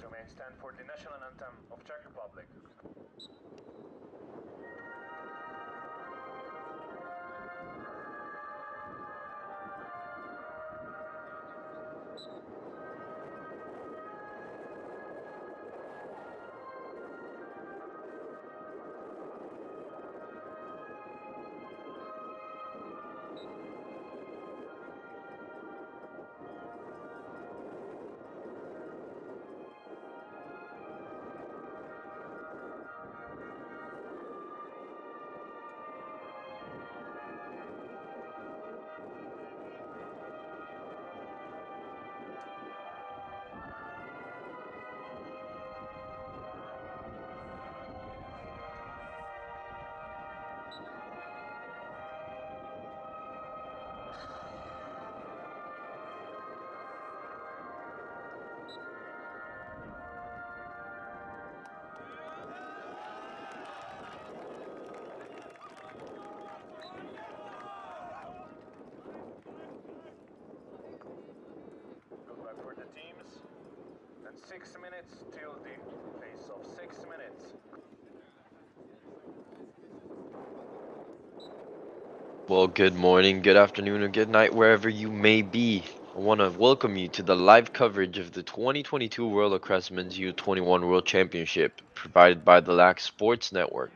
instrument stand for the National Six minutes till the pace of six minutes. Well, good morning, good afternoon, or good night, wherever you may be. I want to welcome you to the live coverage of the 2022 World Lacrosse Men's U21 World Championship provided by the Lax Sports Network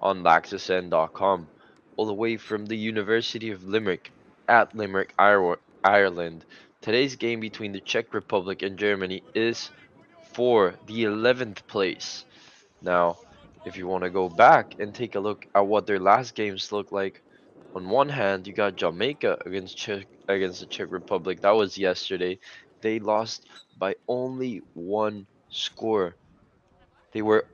on laxsn.com, all the way from the University of Limerick at Limerick, Ireland. Today's game between the Czech Republic and Germany is for the 11th place. Now, if you want to go back and take a look at what their last games look like, on one hand, you got Jamaica against Czech against the Czech Republic. That was yesterday. They lost by only one score. They were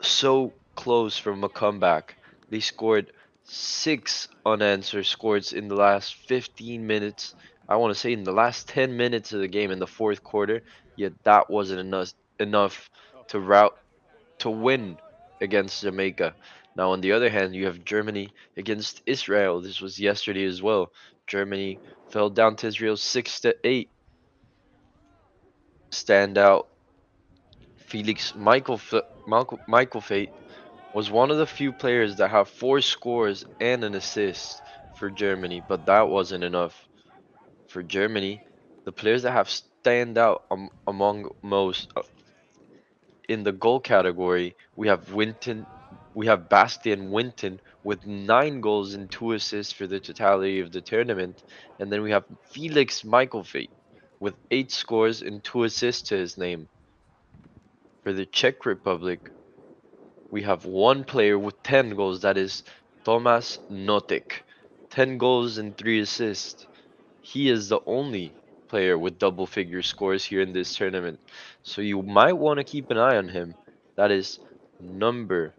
so close from a comeback. They scored six unanswered scores in the last 15 minutes. I want to say in the last 10 minutes of the game in the fourth quarter. Yet that wasn't enough enough to route to win against Jamaica. Now, on the other hand, you have Germany against Israel. This was yesterday as well. Germany fell down to Israel six to eight. Standout Felix Michael Michael Michael Fate was one of the few players that have four scores and an assist for Germany, but that wasn't enough for Germany. The players that have stand out um, among most uh, in the goal category, we have Winton, we have Bastian Winton with nine goals and two assists for the totality of the tournament, and then we have Felix Michaelfeit with eight scores and two assists to his name. For the Czech Republic, we have one player with 10 goals, that is Tomas Notik. 10 goals and 3 assists. He is the only player with double figure scores here in this tournament. So you might want to keep an eye on him. That is number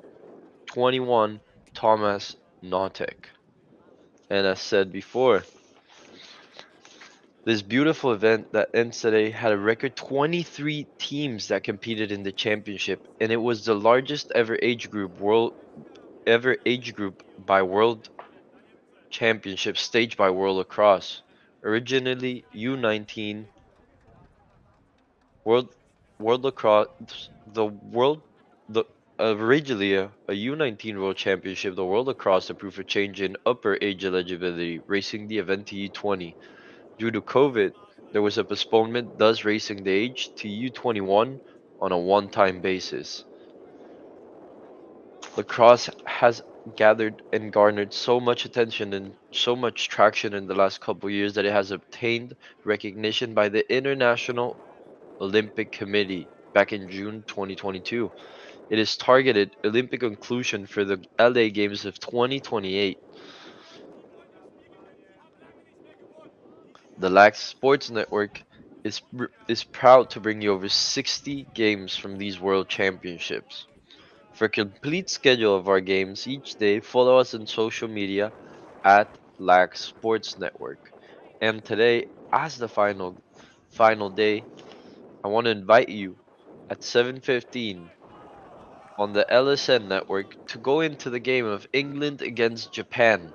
21, Thomas Notek. And as said before, this beautiful event that ends today had a record 23 teams that competed in the championship, and it was the largest ever age group world ever age group by world championship staged by World Lacrosse. Originally U19 World World Lacrosse the World the originally a, a U19 World Championship, the World Lacrosse approved a change in upper age eligibility, racing the event to U20. Due to COVID, there was a postponement, thus raising the age to U21 on a one-time basis. Lacrosse has gathered and garnered so much attention and so much traction in the last couple years that it has obtained recognition by the International Olympic Committee back in June 2022. It is targeted Olympic inclusion for the LA Games of 2028. The Lax Sports Network is is proud to bring you over 60 games from these World Championships. For a complete schedule of our games each day, follow us on social media at Lax Sports Network. And today, as the final final day, I want to invite you at 7:15 on the LSN network to go into the game of England against Japan.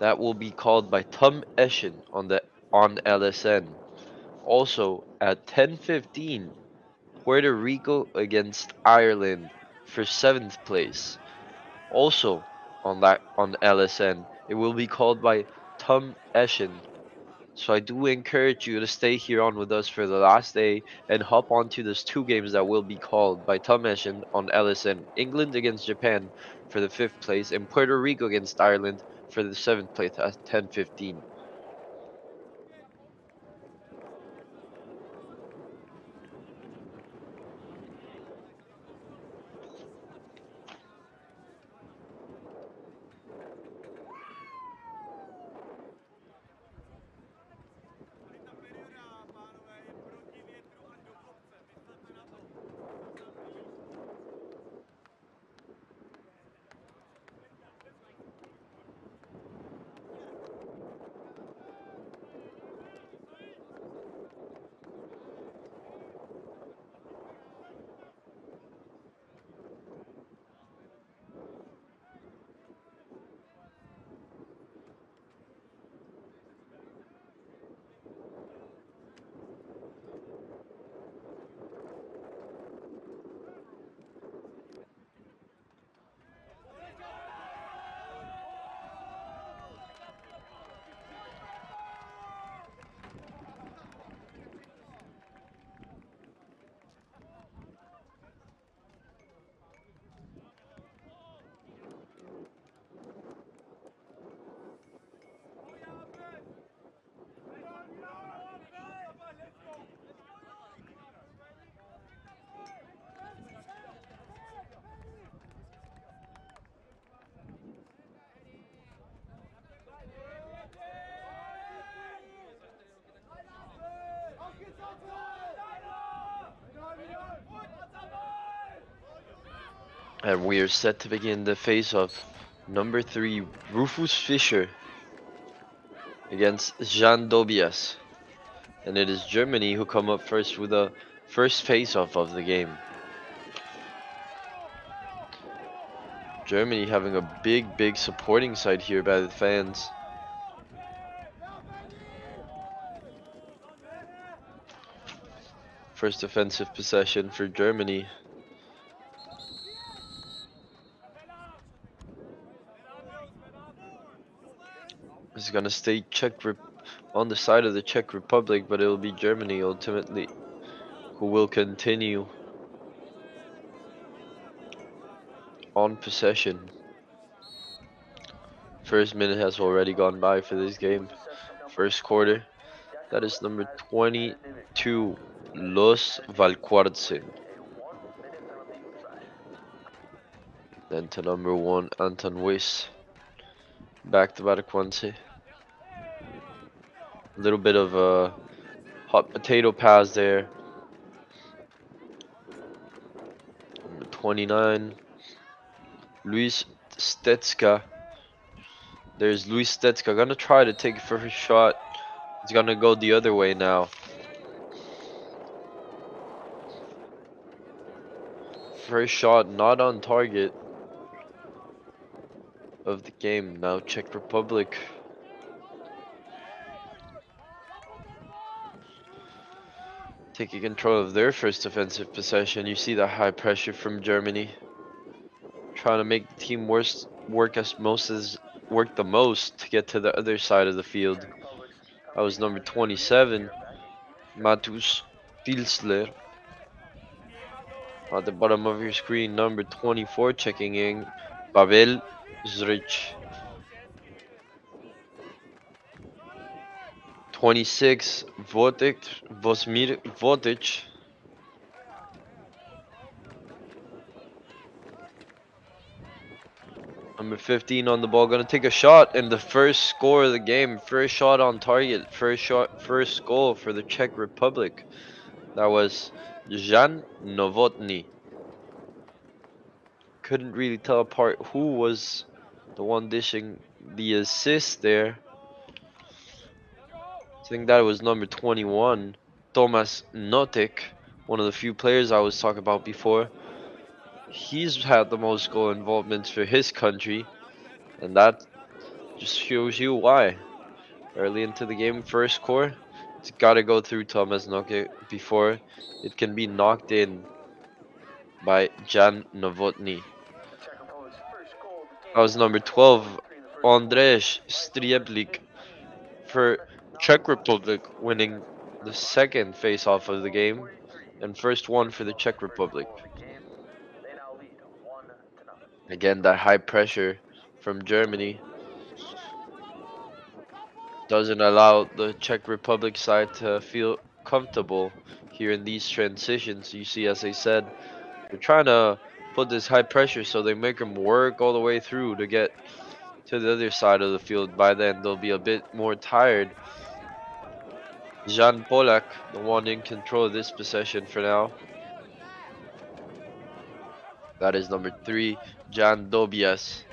That will be called by Tom Eschen on the on LSN. Also at 10:15, Puerto Rico against Ireland for seventh place. Also on that on LSN, it will be called by Tom Eschen. So I do encourage you to stay here on with us for the last day and hop onto those two games that will be called by Tom Eschen on LSN. England against Japan for the fifth place and Puerto Rico against Ireland for the seventh place at 10:15. And we are set to begin the face of number three, Rufus Fischer against Jean Dobias. And it is Germany who come up first with the first face off of the game. Germany having a big, big supporting side here by the fans. First offensive possession for Germany. Gonna stay Czech on the side of the Czech Republic, but it'll be Germany ultimately who will continue on possession. First minute has already gone by for this game. First quarter. That is number 22, Los Valcuarce. Then to number one, Anton Weiss. Back to Valcuarce little bit of a hot potato pass there. Number 29, Luis Stetska. There's Luis Stetska. Gonna try to take his shot. He's gonna go the other way now. First shot not on target of the game. Now Czech Republic. Taking control of their first offensive possession. You see the high pressure from Germany, trying to make the team worst, work as most as work the most to get to the other side of the field. That was number 27, Matus Filsler. At the bottom of your screen, number 24 checking in, Pavel Zrich. 26, Votic, Vosmir Votic. Number 15 on the ball, gonna take a shot and the first score of the game. First shot on target, first shot, first goal for the Czech Republic. That was Jan Novotny. Couldn't really tell apart who was the one dishing the assist there. I think that was number 21, Thomas Notek, one of the few players I was talking about before. He's had the most goal involvements for his country, and that just shows you why. Early into the game, first score, It's got to go through Thomas Noke before it can be knocked in by Jan Novotny. That was number 12, Three in Andrzej Strieblik for Czech Republic, winning the second face-off of the game and first one for the Czech Republic. Again, that high pressure from Germany doesn't allow the Czech Republic side to feel comfortable here in these transitions. You see, as I said, they're trying to put this high pressure so they make them work all the way through to get to the other side of the field. By then, they'll be a bit more tired. Jan Polak, the one in control of this possession for now. That is number three, Jan Dobias.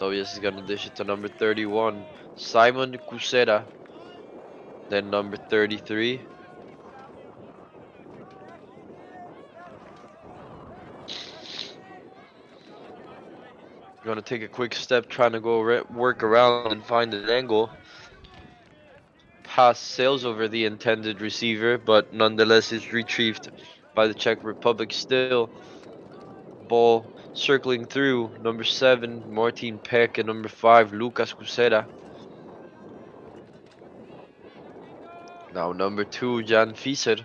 Dobias is gonna dish it to number 31, Simon Kusera. Then number 33. Gonna take a quick step, trying to go work around and find an angle. Pass sails over the intended receiver, but nonetheless is retrieved by the Czech Republic still. Ball circling through number seven, Martin Peck, and number five, Lucas Cusera. Now number two, Jan Fieser.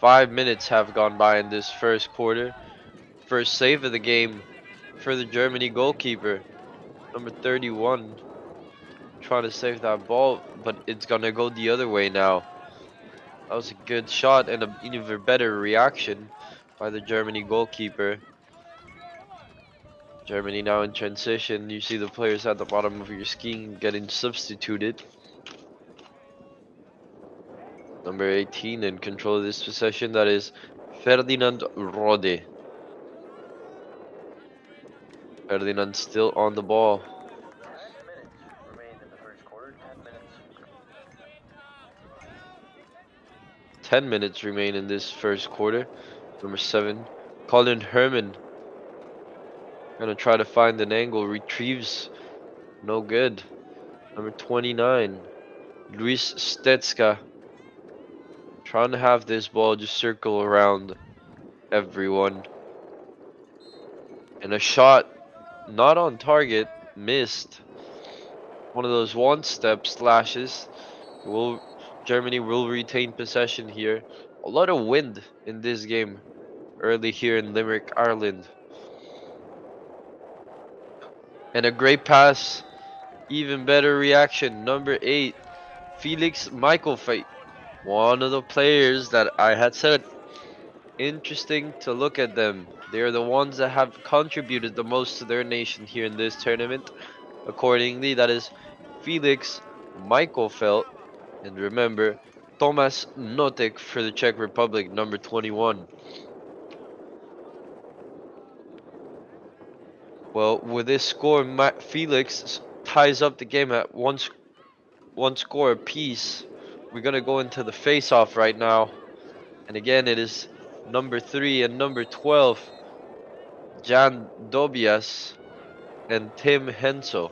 Five minutes have gone by in this first quarter. First save of the game for the Germany goalkeeper, number 31. Trying to save that ball, but it's gonna go the other way now. That was a good shot and an even better reaction by the Germany goalkeeper. Germany now in transition. You see the players at the bottom of your screen getting substituted. Number 18 in control of this possession. That is Ferdinand Rode. Ferdinand still on the ball. Ten minutes remained in the first quarter. Ten minutes. 10 minutes remain in this first quarter. Number 7, Colin Herman. Gonna try to find an angle. Retrieves. No good. Number 29, Luis Stetska. Trying to have this ball just circle around everyone. And a shot not on target, missed. One of those one step slashes. Will Germany will retain possession here. A lot of wind in this game early here in Limerick, Ireland. And a great pass. Even better reaction. Number eight, Felix Michael Fight. One of the players that I had said interesting to look at them. They are the ones that have contributed the most to their nation here in this tournament. Accordingly, that is Felix Michaelfeld. And remember, Tomas Notek for the Czech Republic, number 21. Well, with this score, Ma- Felix ties up the game at one, s- one score apiece. We're gonna go into the face-off right now, and again, it is number three and number 12, Jan Dobias and Tim Hensel.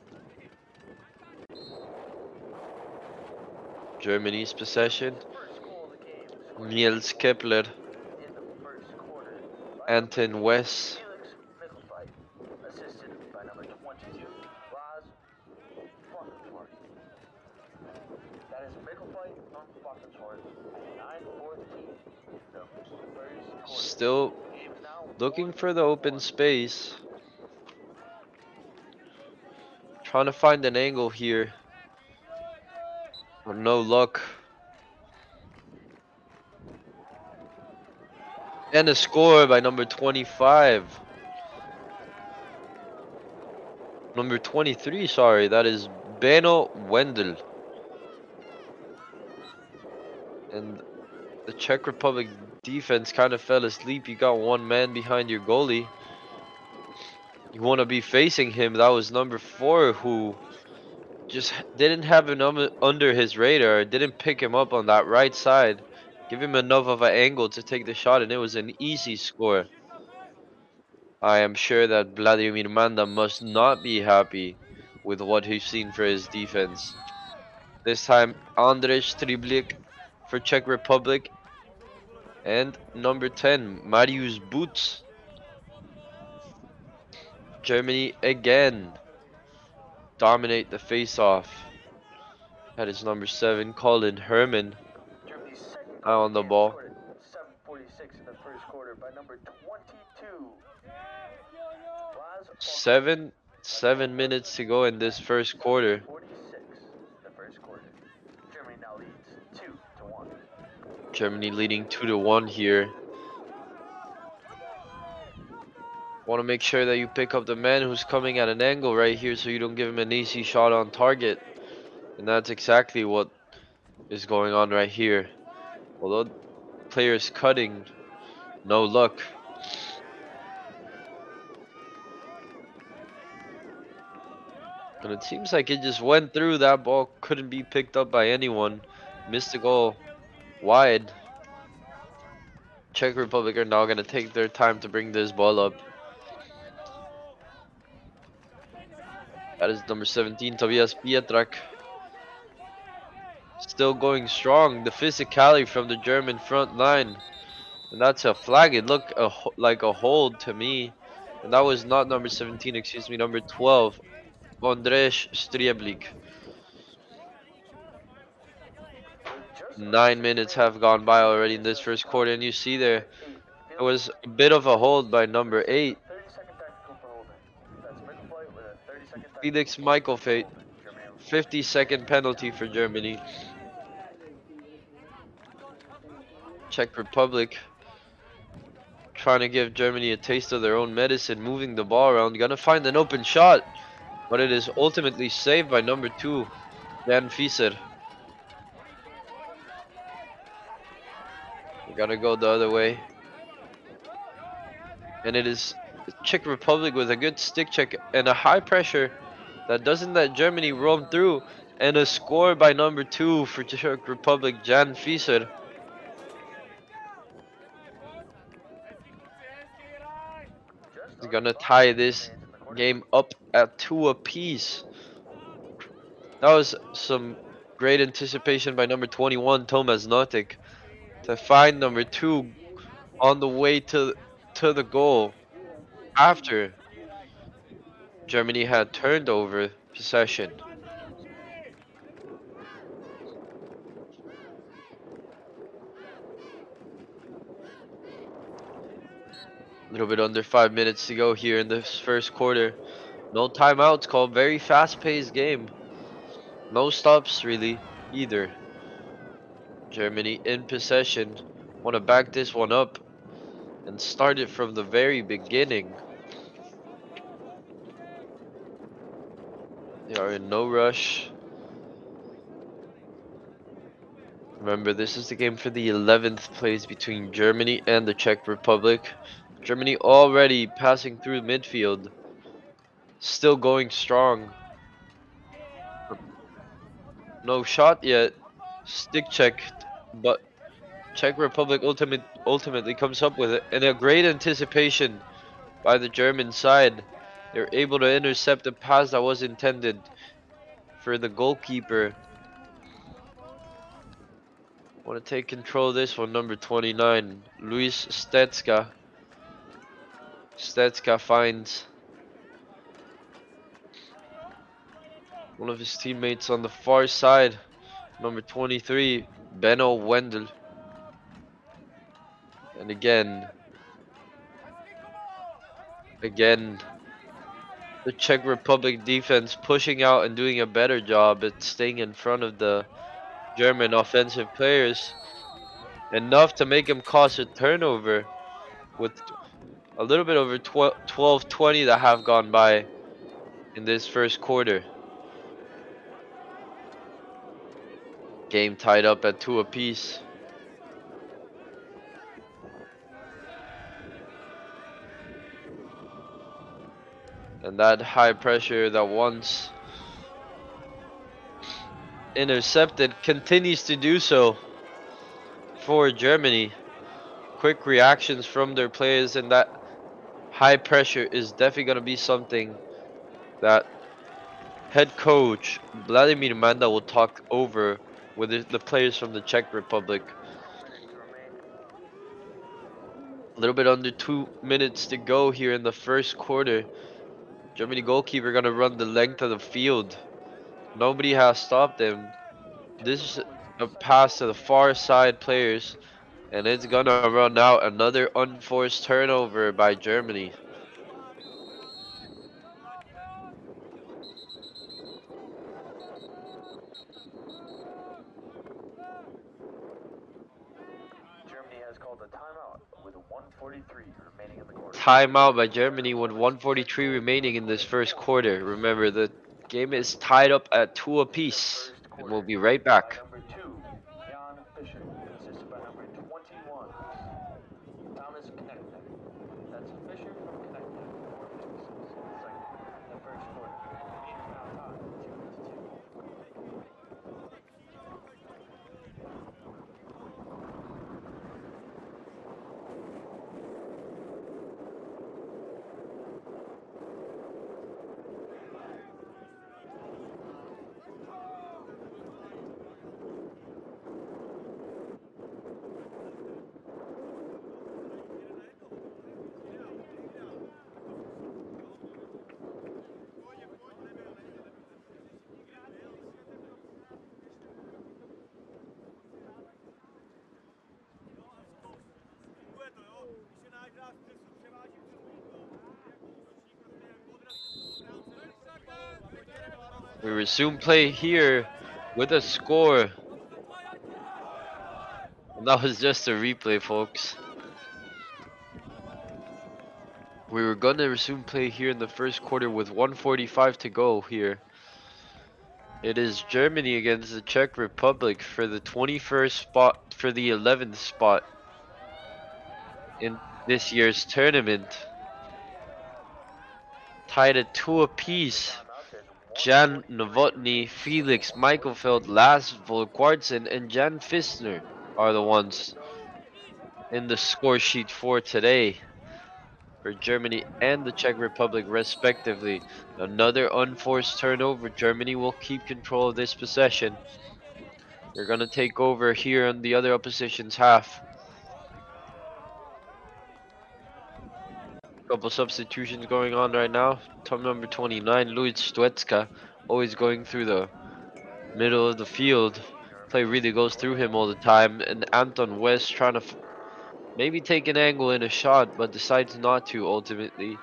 Germany's possession. First goal of the game. scored Niels Kepler, in the first quarter. by Anton West, Felix Mickelfight, assisted by number 22, Lars Falkenhorst. That is Mickelfight on Falkenhorst at 9:14. The Anton quarter. still looking for the open space. Trying to find an angle here. No luck. And a score by number 25. Number 23, sorry, that is Benno Wendel. And the Czech Republic defense kind of fell asleep. You got one man behind your goalie. You want to be facing him. That was number four who just didn't have him um- under his radar. Didn't pick him up on that right side. Give him enough of an angle to take the shot, and it was an easy score. I am sure that Vladimir Manda must not be happy with what he's seen for his defense. This time, Andrej Triblik for Czech Republic. And number 10, Marius Boots. Germany again dominate the face-off. That is number 7, Colin Herman. Eye on the ball. scored at 7:46 in the first quarter by number 22. Seven, seven minutes to go in this first quarter. 46 the first quarter. Germany now leads 2-1 Germany leading 2 to 1 here. Want to make sure that you pick up the man who's coming at an angle right here so you don't give him an easy shot on target. And that's exactly what is going on right here. Although player is cutting, no luck. And it seems like it just went through. That ball couldn't be picked up by anyone. Missed the goal wide. Czech Republic are now going to take their time to bring this ball up. That is number 17, Tobias Pietrak. Still going strong. The physicality from the German front line. And that's a flag. It looked a, like a hold to me. And that was not number 17, excuse me, number 12, Andrzej Strieblik. Nine minutes have gone by already in this first quarter, and you see there it was a bit of a hold by number eight, 30 second tactical for holding. That's middle flight with a 30 second Felix tactical Michael Fate. 50 second penalty for Germany. Czech Republic trying to give Germany a taste of their own medicine, moving the ball around, gonna find an open shot, but it is ultimately saved by number two, Dan Fieser. We gotta go the other way. And it is Czech Republic with a good stick check and a high pressure that doesn't let Germany roam through. And a score by number two for Czech Republic, Jan. Just He's gonna tie this game up at two apiece. That was some great anticipation by number 21, Thomas Notic, to find number two on the way to to the goal after Germany had turned over possession. A little bit under five minutes to go here in this first quarter. No timeouts called. Very fast-paced game. No stops really either. Germany in possession. Want to back this one up and start it from the very beginning. They are in no rush. Remember, this is the game for the 11th place between Germany and the Czech Republic. Germany already passing through midfield. Still going strong. No shot yet. Stick checked, but Czech Republic ultimate, ultimately comes up with it. And a great anticipation by the German side. They're able to intercept a pass that was intended for the goalkeeper. Want to take control of this one, number 29, Luis Stetska. Stetska finds one of his teammates on the far side, number 23, Benno Wendel. And again, again, the Czech Republic defense pushing out and doing a better job at staying in front of the German offensive players. Enough to make him cause a turnover with a little bit over 12, 12 20 that have gone by in this first quarter. Game tied up at two apiece. And that high pressure that once intercepted continues to do so for Germany. Quick reactions from their players and that high pressure is definitely going to be something that head coach Vladimir Manda will talk over with the- players from the Czech Republic. A little bit under two minutes to go here in the first quarter. Germany goalkeeper gonna run the length of the field. Nobody has stopped him. This is a pass to the far side players, and it's gonna run out another unforced turnover by Germany has called a timeout with 143 remaining in the quarter. Timeout by Germany with 143 remaining in this first quarter. Remember, the game is tied up at two apiece, and we'll be right back. Number two, Jan Fischer, assisted by number 21, Thomas Knechtner. That's Fischer from Knechtner, four minutes, second, the first quarter. Fischer now tied, two minutes two. We resume play here with a score. And that was just a replay, folks. We were gonna resume play here in the first quarter with 145 to go here. It is Germany against the Czech Republic for the 21st spot, for the 11th spot in this year's tournament. Tied at two apiece. Jan Novotny, Felix Michaelfeld, Lars Volkwartsen, and Jan Fissner are the ones in the score sheet for today for Germany and the Czech Republic respectively. Another unforced turnover. Germany will keep control of this possession. They're gonna take over here on the other opposition's half. Couple substitutions going on right now. Top number 29, Luis Stuetzka, always going through the middle of the field. Play really goes through him all the time. And Anton West trying to maybe take an angle in a shot, but decides not to ultimately.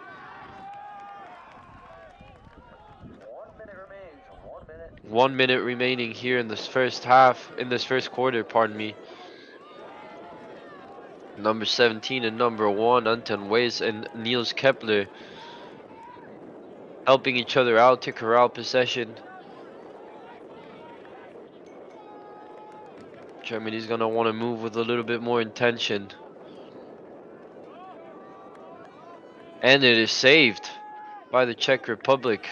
One minute remaining here in this first half, in this first quarter, pardon me. Number 17 and number 1, Anton Weiss and Niels Kepler helping each other out to corral possession. Germany's gonna want to move with a little bit more intention. And it is saved by the Czech Republic.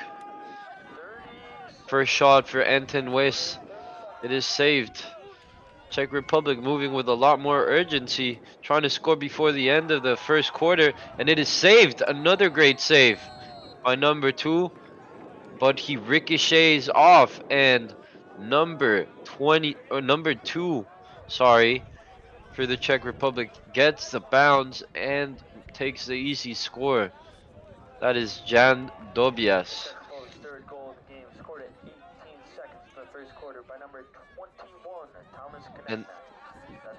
First shot for Anton Weiss. It is saved. Czech Republic moving with a lot more urgency, trying to score before the end of the first quarter, and it is saved. Another great save by number two, but he ricochets off, and number 20 or number two, sorry, for the Czech Republic gets the bounce and takes the easy score. That is Jan Dobias. Republic's third goal of the game, scored at 18 seconds of the first quarter by number 21, Thomas And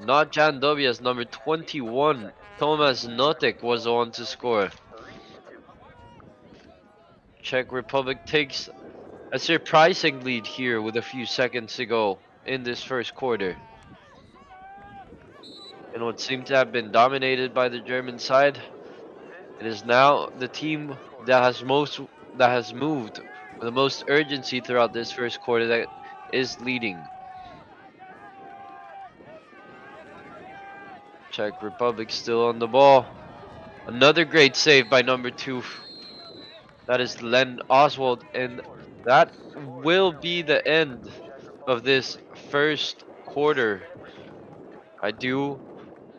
Not Jan Dobias, number 21. Thomas Notek was the one to score. 3 to 2. Czech Republic takes a surprising lead here with a few seconds to go in this first quarter. In what seemed to have been dominated by the German side, it is now the team that has most that has moved with the most urgency throughout this first quarter that is leading. Czech Republic still on the ball. Another great save by number two. That is Len Oswald, and that will be the end of this first quarter. I do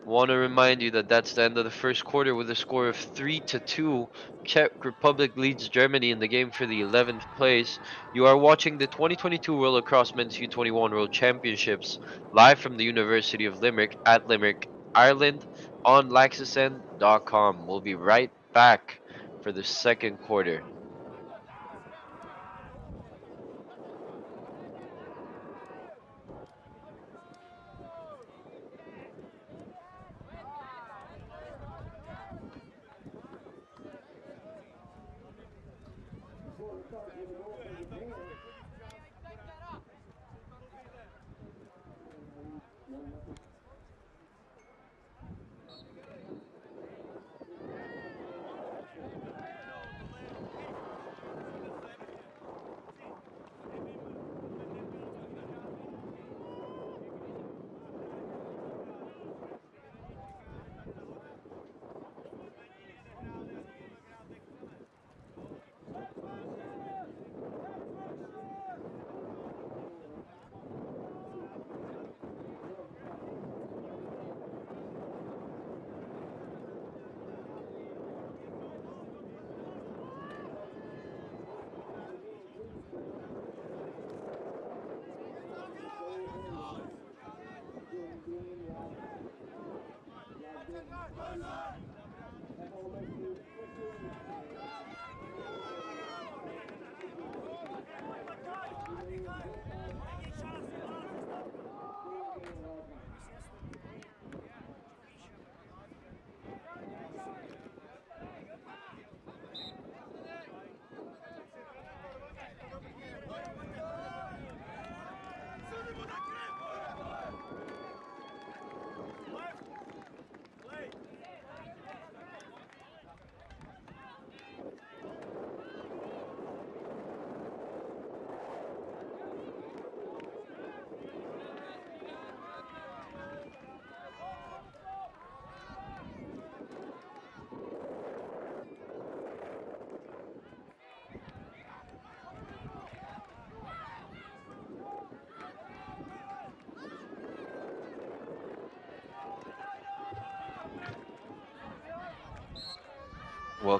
Want to remind you that that's the end of the first quarter with a score of 3 to 2. Czech Republic leads Germany in the game for the 11th place. You are watching the 2022 World Lacrosse Men's U21 World Championships live from the University of Limerick at Limerick, Ireland on Laxisen.com. We'll be right back for the second quarter.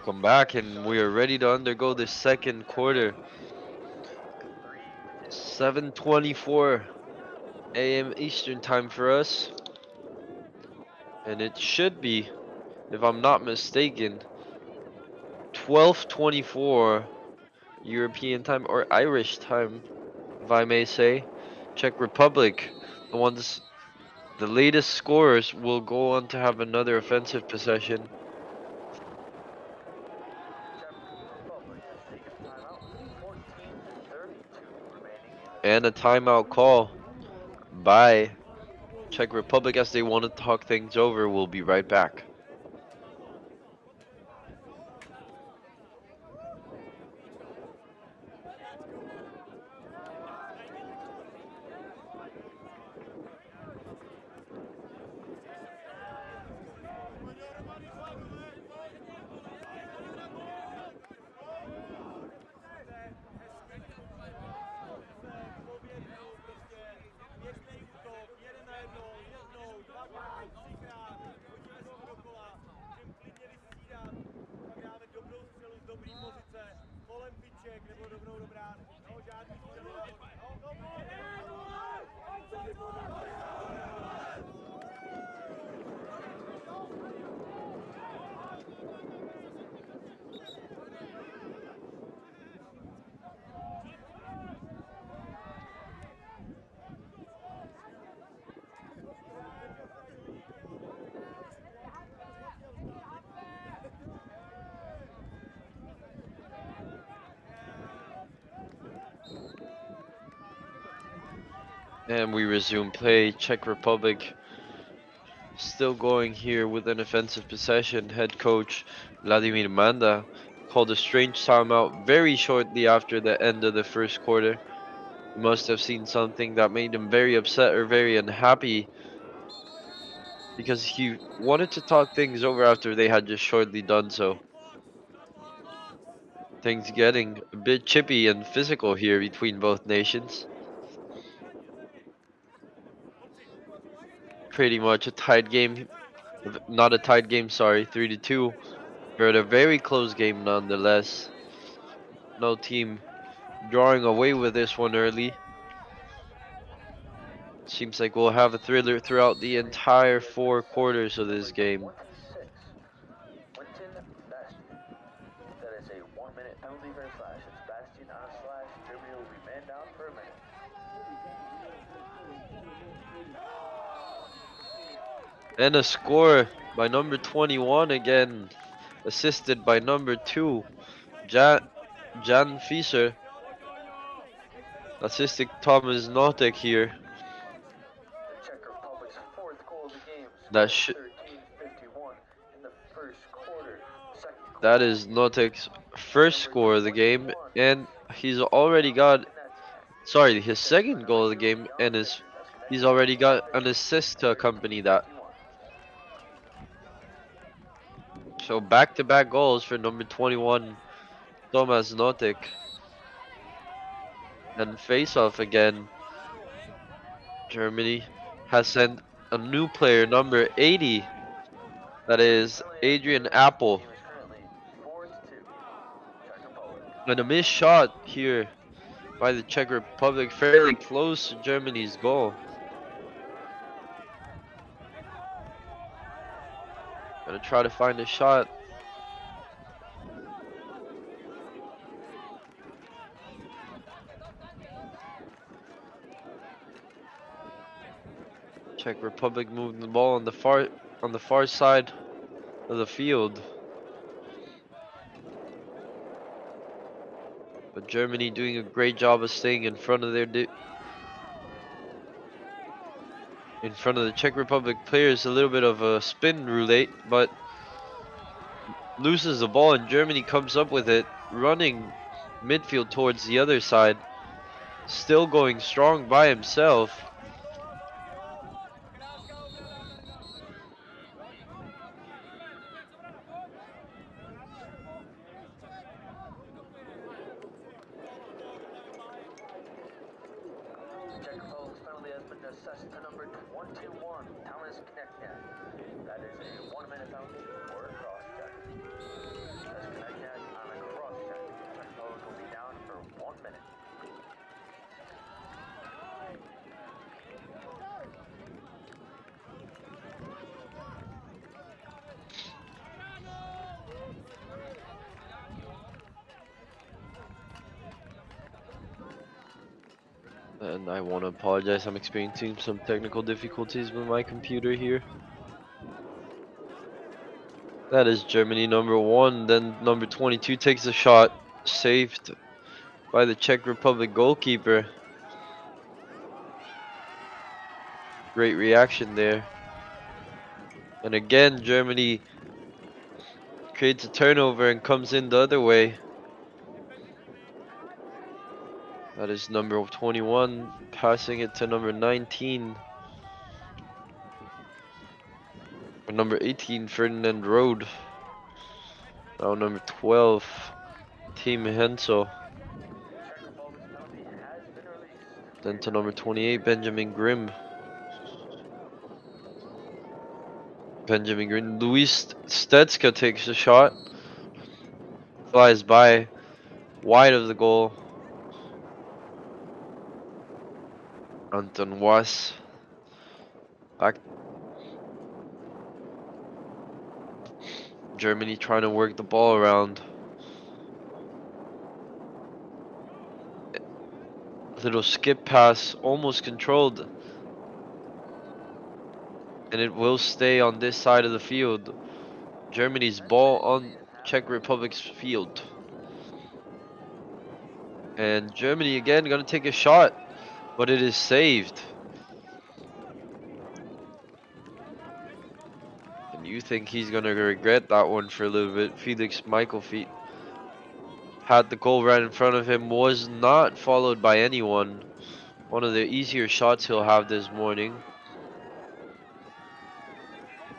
Welcome back, and we are ready to undergo the second quarter. 7:24 a.m. Eastern time for us, and it should be, if I'm not mistaken, 12:24 European time or Irish time, if I may say. Czech Republic, the ones, the latest scorers will go on to have another offensive possession. And a timeout call by Czech Republic as they want to talk things over. We'll be right back. And we resume play. Czech Republic still going here with an offensive possession. Head coach Vladimir Manda called a strange timeout very shortly after the end of the first quarter. He must have seen something that made him very upset or very unhappy because he wanted to talk things over after they had just shortly done so. Things getting a bit chippy and physical here between both nations. Pretty much a tied game not a tied game, sorry, 3 to 2. But a very close game nonetheless. No team drawing away with this one early. Seems like we'll have a thriller throughout the entire four quarters of this game. 26. Winton Bastion. That is a one minute penalty for a slash. It's Bastion on a slash. Germany will be man down for a minute. And a score by number 21 again, assisted by number 2, Jan, Jan Fischer. Assisting Thomas Notek here. The Czech Republic's fourth goal of the game. That scored sh- 13-51 in the first quarter. Second That is Notek's first score of the game, and he's already got, sorry, his second goal of the game, and his, he's already got an assist to accompany that. So back-to-back goals for number 21, Thomas Notek. And face-off again. Germany has sent a new player, number 80. That is Adrian Apple. Game is currently 4 to 2. Czech Republic. And a missed shot here by the Czech Republic, fairly close to Germany's goal. Gonna try to find a shot. Czech Republic moving the ball on the far on the far side of the field. But Germany doing a great job of staying in front of their in front of the Czech Republic players. A little bit of a spin roulette, but loses the ball and Germany comes up with it, running midfield towards the other side. Still going strong by himself. Czech Republic's penalty has been assessed to number 21, Thomas Knekniak. That is a one minute penalty for a cross check. That's Knekniak on a cross check. Czech Republic will be down for one minute. And I want to apologize, I'm experiencing some technical difficulties with my computer here. That is Germany number one. Then number 22 takes a shot, saved by the Czech Republic goalkeeper. Great reaction there. And again, Germany creates a turnover and comes in the other way. That is number 21, passing it to number 19. Or number 18, Ferdinand Road. Now number 12, Team Hensel. Then to number 28, Benjamin Grimm. Benjamin Grimm. Luis Stetska takes a shot. Flies by. Wide of the goal. Anton Was. Back. Germany trying to work the ball around. Little skip pass, almost controlled. And it will stay on this side of the field. Germany's ball on Czech Republic's field. And Germany again gonna take a shot, but it is saved. And you think he's gonna regret that one for a little bit. Felix Michael feet had the goal right in front of him, was not followed by anyone. One of the easier shots he'll have this morning.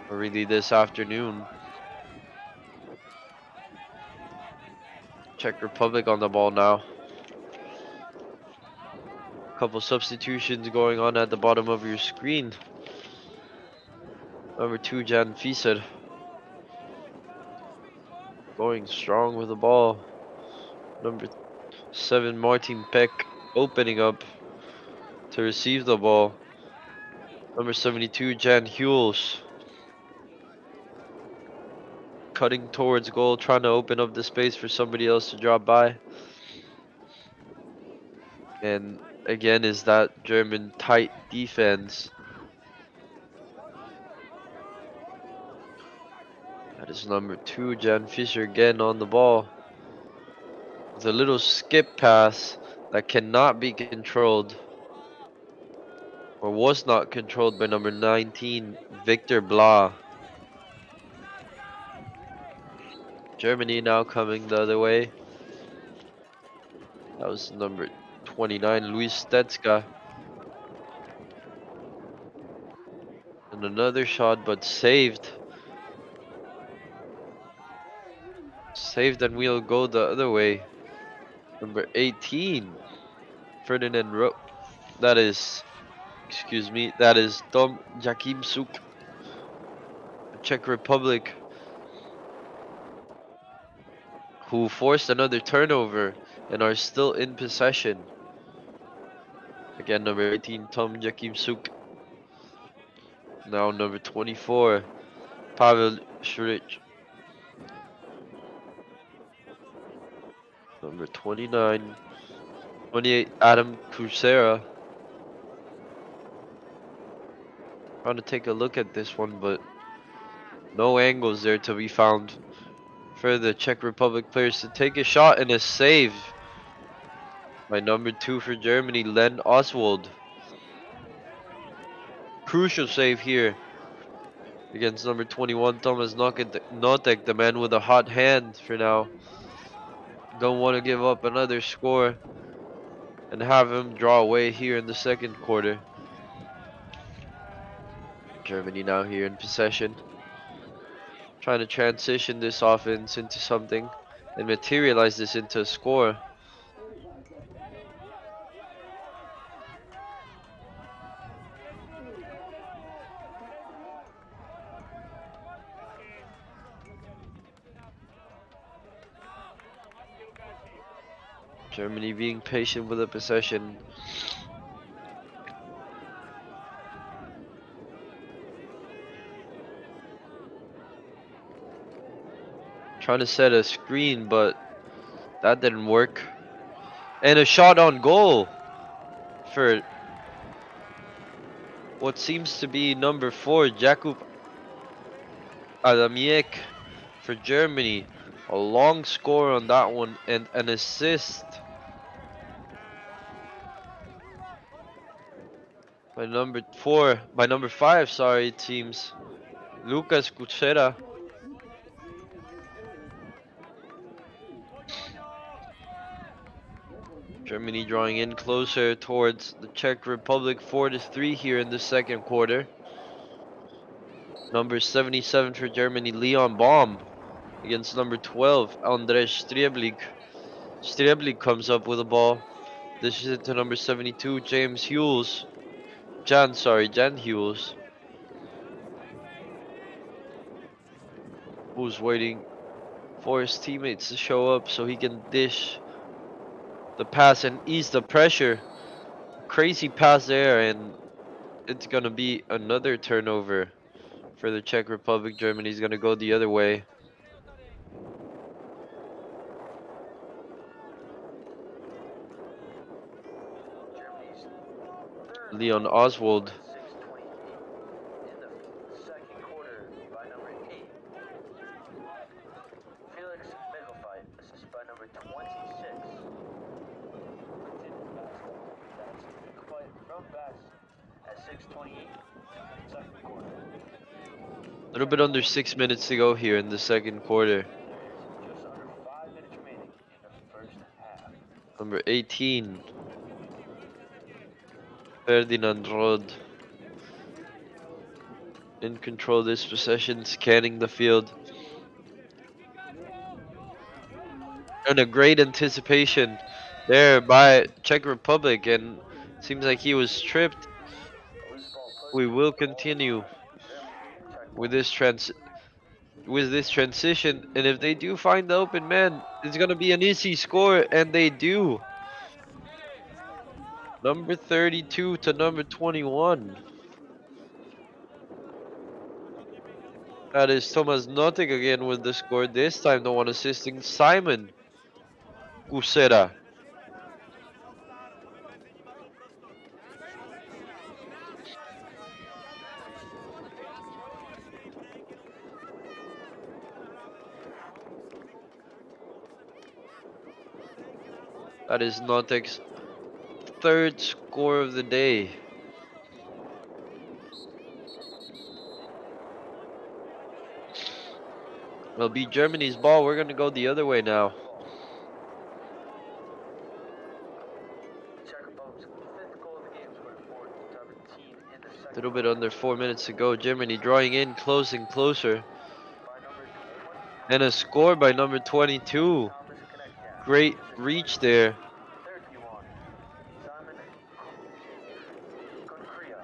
Or really this afternoon. Czech Republic on the ball now. Couple substitutions going on at the bottom of your screen. Number two, Jan Fischer. Going strong with the ball. Number seven, Martin Peck opening up to receive the ball. Number 72, Jan Hughes. Cutting towards goal, trying to open up the space for somebody else to drop by. And again, is that German tight defense. That is number two, Jan Fischer again on the ball. With a little skip pass that cannot be controlled. Or was not controlled by number 19, Victor Blah. Germany now coming the other way. That was number 29, Luis Stetska. And another shot, but saved. Saved and we'll go the other way. Number 18, Ferdinand Ro. That is, excuse me, that is Tom Jakimczuk, Czech Republic, who forced another turnover and are still in possession. Again, number 18, Tom Jakimczuk. Now number 24, Pavel Shurich. Number 29, 28, Adam Crucera. Trying to take a look at this one, but no angles there to be found for the Czech Republic players to take a shot and a save by number two for Germany, Len Oswald. Crucial save here against number 21, Thomas Notek, the man with a hot hand for now. Don't want to give up another score and have him draw away here in the second quarter. Germany now here in possession. Trying to transition this offense into something and materialize this into a score. Germany being patient with the possession. Trying to set a screen, but that didn't work. And a shot on goal for what seems to be number four, Jakub Adamiek for Germany. A long score on that one and an assist by number four, by number five, sorry, teams. Lucas Kuchera. Germany drawing in closer towards the Czech Republic 4 to 3 here in the second quarter. Number 77 for Germany, Leon Baum against number 12, Andres Strieblik. Strieblik comes up with a ball. This is it to number 72, James Hughes. Jan, sorry, Jan Hughes. Who's waiting for his teammates to show up so he can dish the pass and ease the pressure. Crazy pass there and it's gonna be another turnover for the Czech Republic. Germany's gonna go the other way. Leon Oswald. A little bit under six minutes to go here in the second quarter. Number 18, Ferdinand Rod in control of this possession, scanning the field. And a great anticipation there by Czech Republic and seems like he was tripped. We will continue. with this trans with this transition and if they do find the open man it's gonna be an easy score and they do number 32 to number 21 that is Thomas Notek again with the score. This time the one assisting Simon Cusera That is Notek's third score of the day. It'll be Germany's ball. We're gonna go the other way now. Czech Republic's fifth goal of the game scored for 17 in the A little bit under four minutes to go. Germany drawing in, closing closer. by number 20, And a score by number 22. Great reach there. 31, Simon Concria.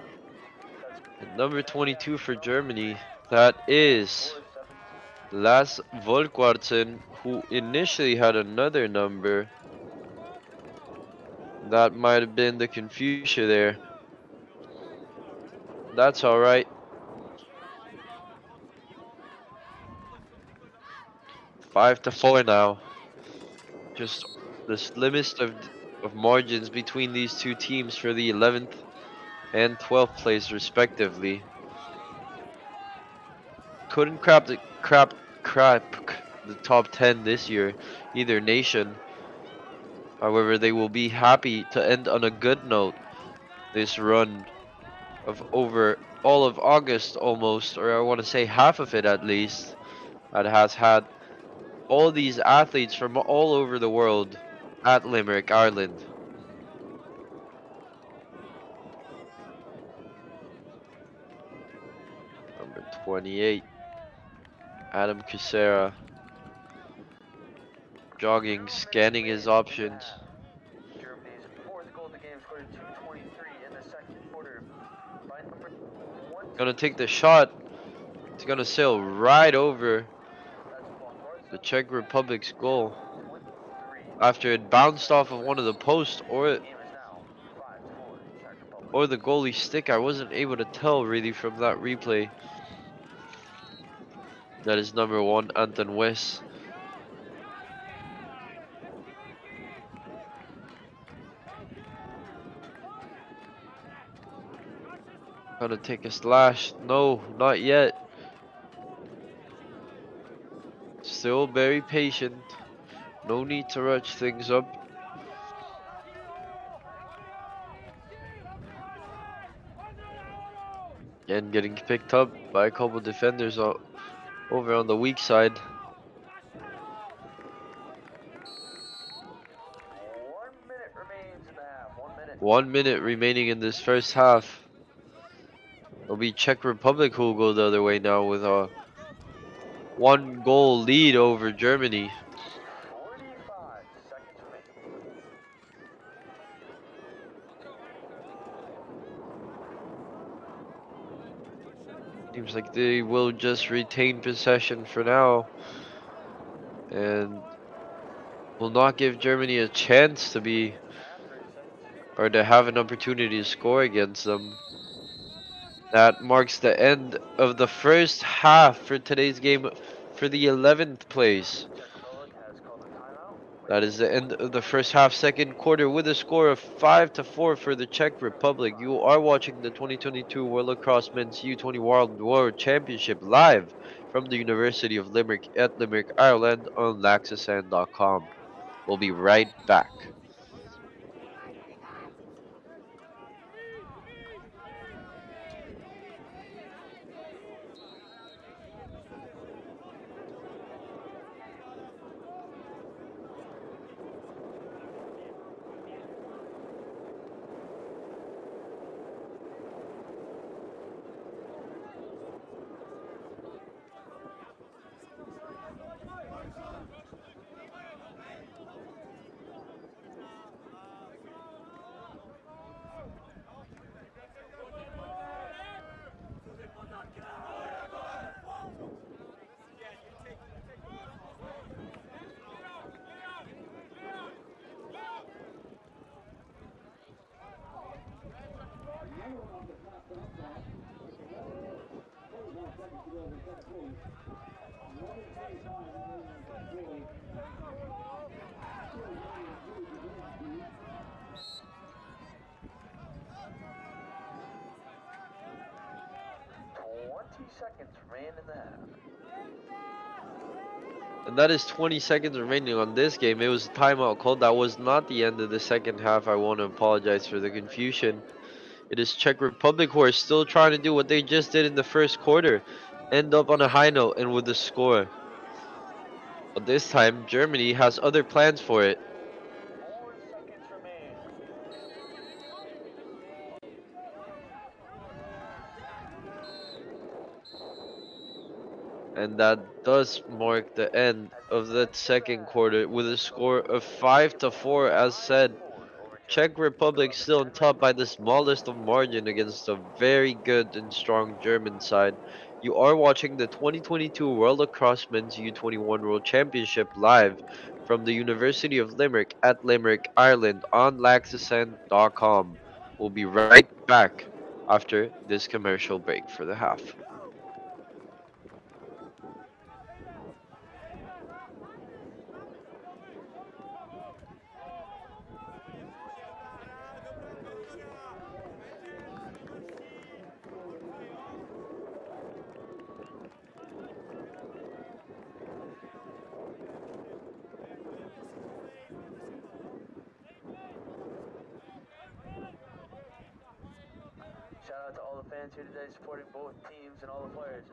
That's And number 22 for Germany. That is score 17. Lars Volkwartsen, who initially had another number. That might have been the confusion there. That's alright. Five to four now. Just the slimmest of of margins between these two teams for the 11th and 12th place respectively. Couldn't crap the crap crap the top 10 this year either nation. However, they will be happy to end on a good note this run of over all of August almost, or I want to say half of it at least, that has had all these athletes from all over the world at Limerick, Ireland. Number 28, Adam Cusera. Jogging, scanning his options. Germany's fourth goal of the game scored at 2:23 in the second quarter by number 20. Gonna take the shot. It's gonna sail right over the Czech Republic's goal after it bounced off of one of the posts or Game is now 5-4 Czech Republic. or the goalie stick. I wasn't able to tell really from that replay. That is number one, Anton West. Gonna take a slash. No, not yet. Still very patient. No need to rush things up. And getting picked up by a couple defenders over on the weak side. One minute remaining in this first half. It'll be Czech Republic who will go the other way now with a one goal lead over Germany. 45 seconds remaining. Seems like they will just retain possession for now. And will not give Germany a chance to be Half 30 seconds. or to have an opportunity to score against them. That marks the end of the first half for today's game for the 11th place. Czech Republic has called a timeout. That is the end of the first half, second quarter, with a score of 5 to 4 for the Czech Republic. You are watching the 2022 World Lacrosse Men's U20 World Championship live from the University of Limerick at Limerick, Ireland on laxasan.com. We'll be right back. That is 20 seconds remaining on this game. It was a timeout called. That was not the end of the second half. I want to apologize for the confusion. It is Czech Republic who are still trying to do what they just did in the first quarter. End up on a high note and with a score. But this time, Germany has other plans for it. Four seconds remain. And that does mark the end of that second quarter with a score of 5 to 4 as said. Czech Republic still on top by the smallest of margin against a very good and strong German side. You are watching the 2022 World Lacrosse Men's U21 World Championship live from the University of Limerick at Limerick, Ireland on laxascent.com. We'll be right back after this commercial break for the half. Shout out to all the fans here today supporting both teams and all the players,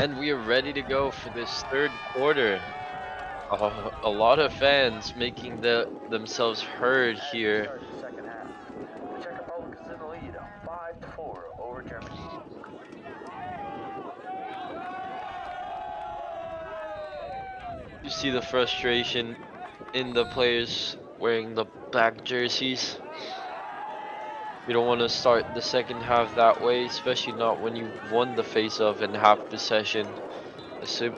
And we are ready to go for this third quarter. A, lot of fans making the, themselves heard here. The second half. The Czech Republic is in the lead, 5-4 over Germany. You see the frustration in the players wearing the black jerseys. You don't want to start the second half that way, especially not when you won the face-off and half possession. Assume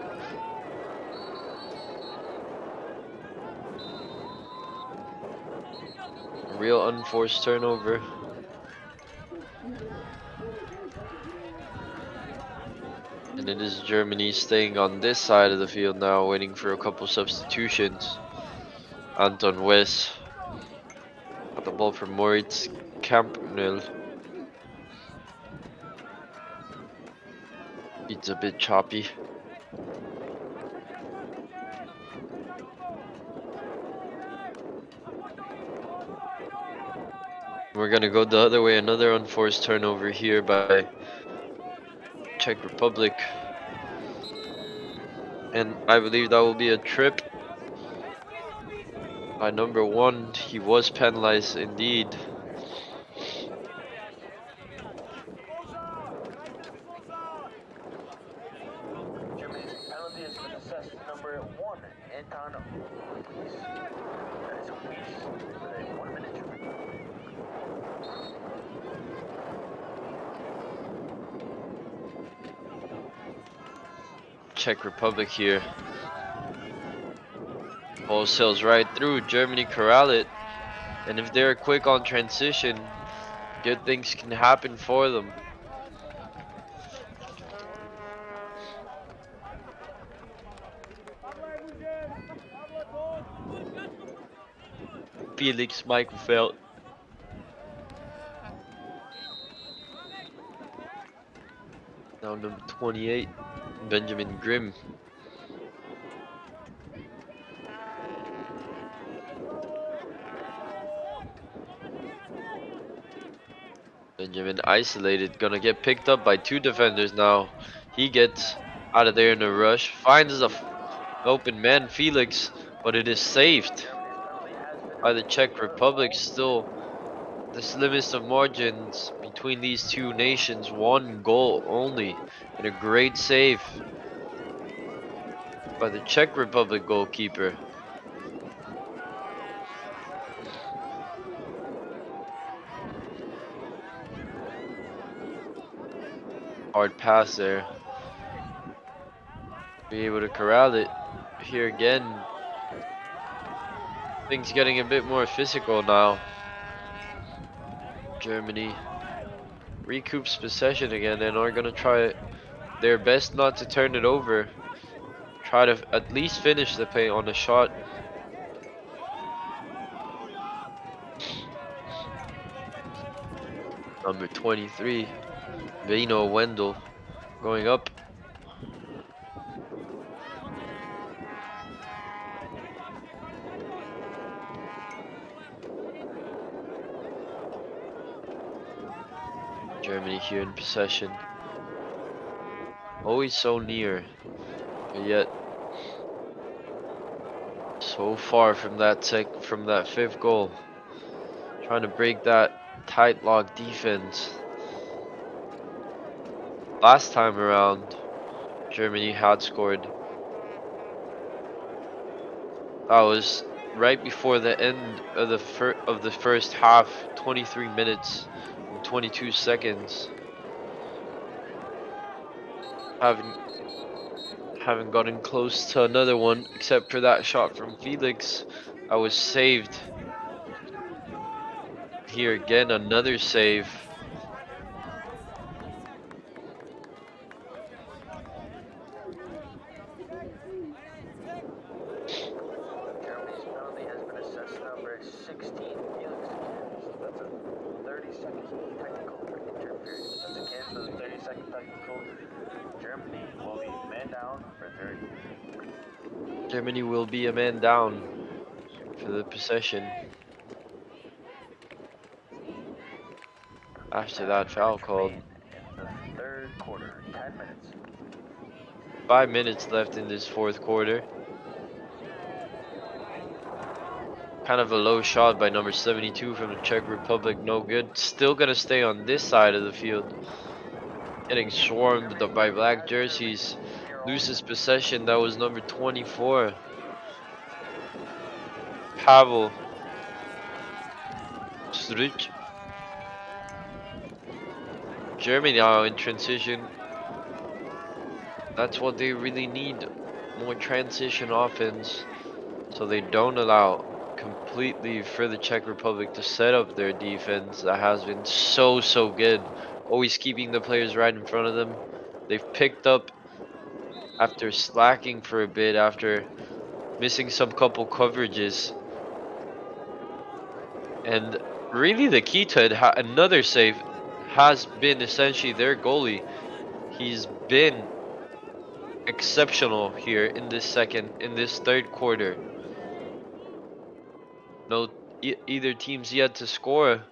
real unforced turnover. And it is Germany staying on this side of the field now, waiting for a couple substitutions. Anton West got the ball from Moritz Campnell. It's a bit choppy. We're gonna go the other way, another unforced turnover here by Czech Republic. And I believe that will be a trip by number one. He was penalized indeed. Germany's penalty has been assessed number 1, Anton Weiss. That is Weiss with a 1 minute trick. Czech Republic here. Sails right through. Germany corral it. And if they're quick on transition, good things can happen for them. Felix Michaelfeld. Now number 28, Benjamin Grimm. Benjamin isolated, gonna get picked up by two defenders now. He gets out of there in a rush, finds the open man Felix, but it is saved by the Czech Republic. Still, the slimmest of margins between these two nations, one goal only, and a great save by the Czech Republic goalkeeper. Hard pass there. Be able to corral it here again. Things getting a bit more physical now. Germany recoups possession again and are gonna try their best not to turn it over. Try to at least finish the play on a shot. Number 23, Benno Wendel, going up. Germany here in possession. Always so near, but yet so far from that from that fifth goal. Trying to break that tight lock defense. Last time around, Germany had scored. That was right before the end of the of the first half, 23 minutes 22 seconds. Haven't haven't gotten close to another one except for that shot from Felix. I was saved. Here again, another save. Germany's penalty has been assessed number 16, Felix Kans. That's a 30 second technical for interference. That's a cancel for the 30 second technical. Germany will be man down for 30. Germany will be a man down for the possession. After that foul called. Third quarter. 10 minutes. Five minutes left in this fourth quarter. Kind of a low shot by number 72 from the Czech Republic. No good. Still gonna stay on this side of the field. Getting swarmed by black jerseys. Loses possession. That was number 24. Pavel Struch. Germany are in transition. That's what they really need. More transition offense. So they don't allow completely for the Czech Republic to set up their defense that has been so, so good. Always keeping the players right in front of them. They've picked up after slacking for a bit, after missing some couple coverages. And really the key to it, another save has been essentially their goalie. He's been exceptional here in this second, in this third quarter. No, e either team's yet to score.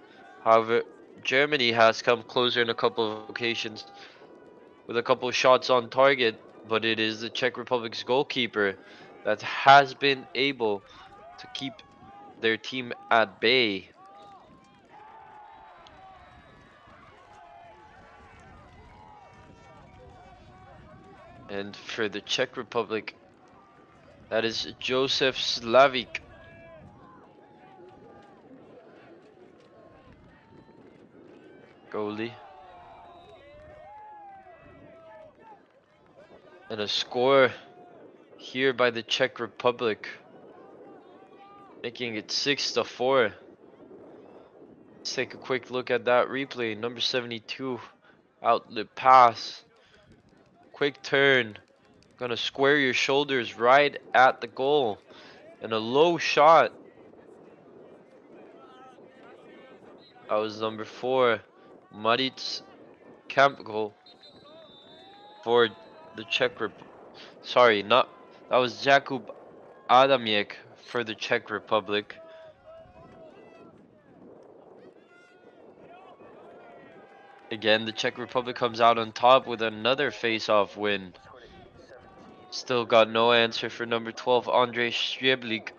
However, Germany has come closer in a couple of occasions with a couple of shots on target, but it is the Czech Republic's goalkeeper that has been able to keep their team at bay. And for the Czech Republic, that is Josef Slavik. Goalie. And a score here by the Czech Republic. Making it 6 to 4. Let's take a quick look at that replay. Number 72. Outlet pass. Quick turn. Gonna square your shoulders right at the goal. And a low shot. That was number 4. Maritz Kampko for the Czech Republic. sorry not that was Jakub Adamiek for the Czech Republic. Again the Czech Republic comes out on top with another face-off win. Still got no answer for number 12 Andrei Strieblik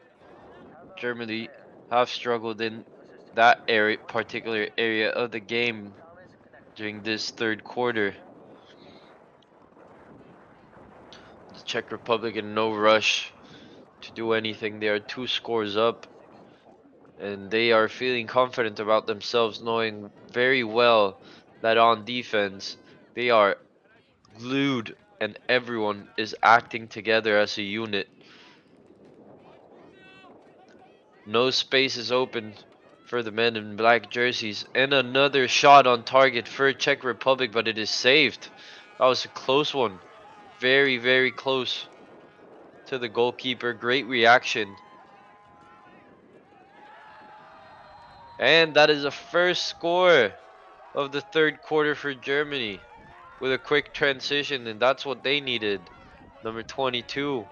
Germany have struggled in that area particular area of the game during this third quarter. The Czech Republic in no rush to do anything. They are two scores up. And they are feeling confident about themselves, knowing very well that on defense, they are glued and everyone is acting together as a unit. No space is open for the men in black jerseys. And another shot on target for Czech Republic, but it is saved. That was a close one. Very, very close to the goalkeeper. Great reaction. And that is a first score of the third quarter for Germany with a quick transition, and that's what they needed. Number 22.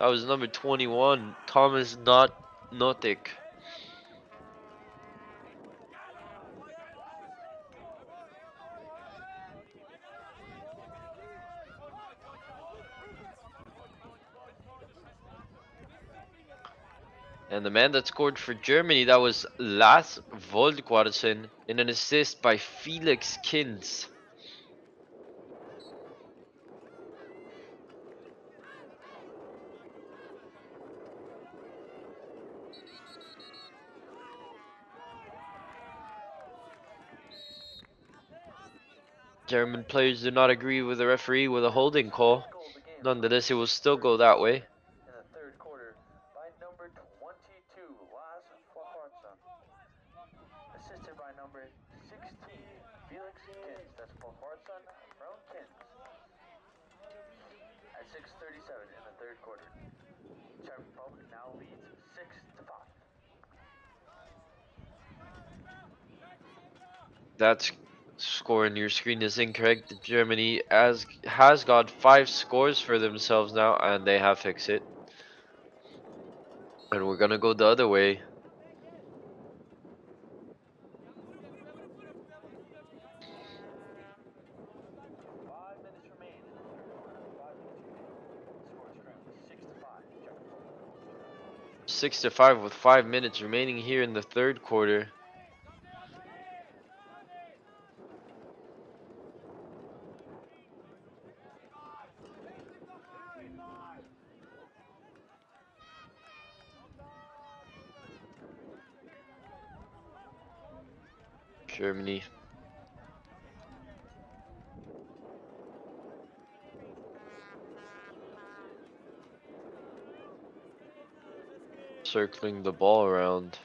That was number 21, Thomas Not Notek. And the man that scored for Germany, that was Lars Volquardsen in an assist by Felix Kins. German players do not agree with the referee with a holding call. Nonetheless, it will still go that way. That score on your screen is incorrect. Germany has, has got five scores for themselves now, and they have fixed it. And we're going to go the other way. Six to five with five minutes remaining here in the third quarter. Circling the ball around.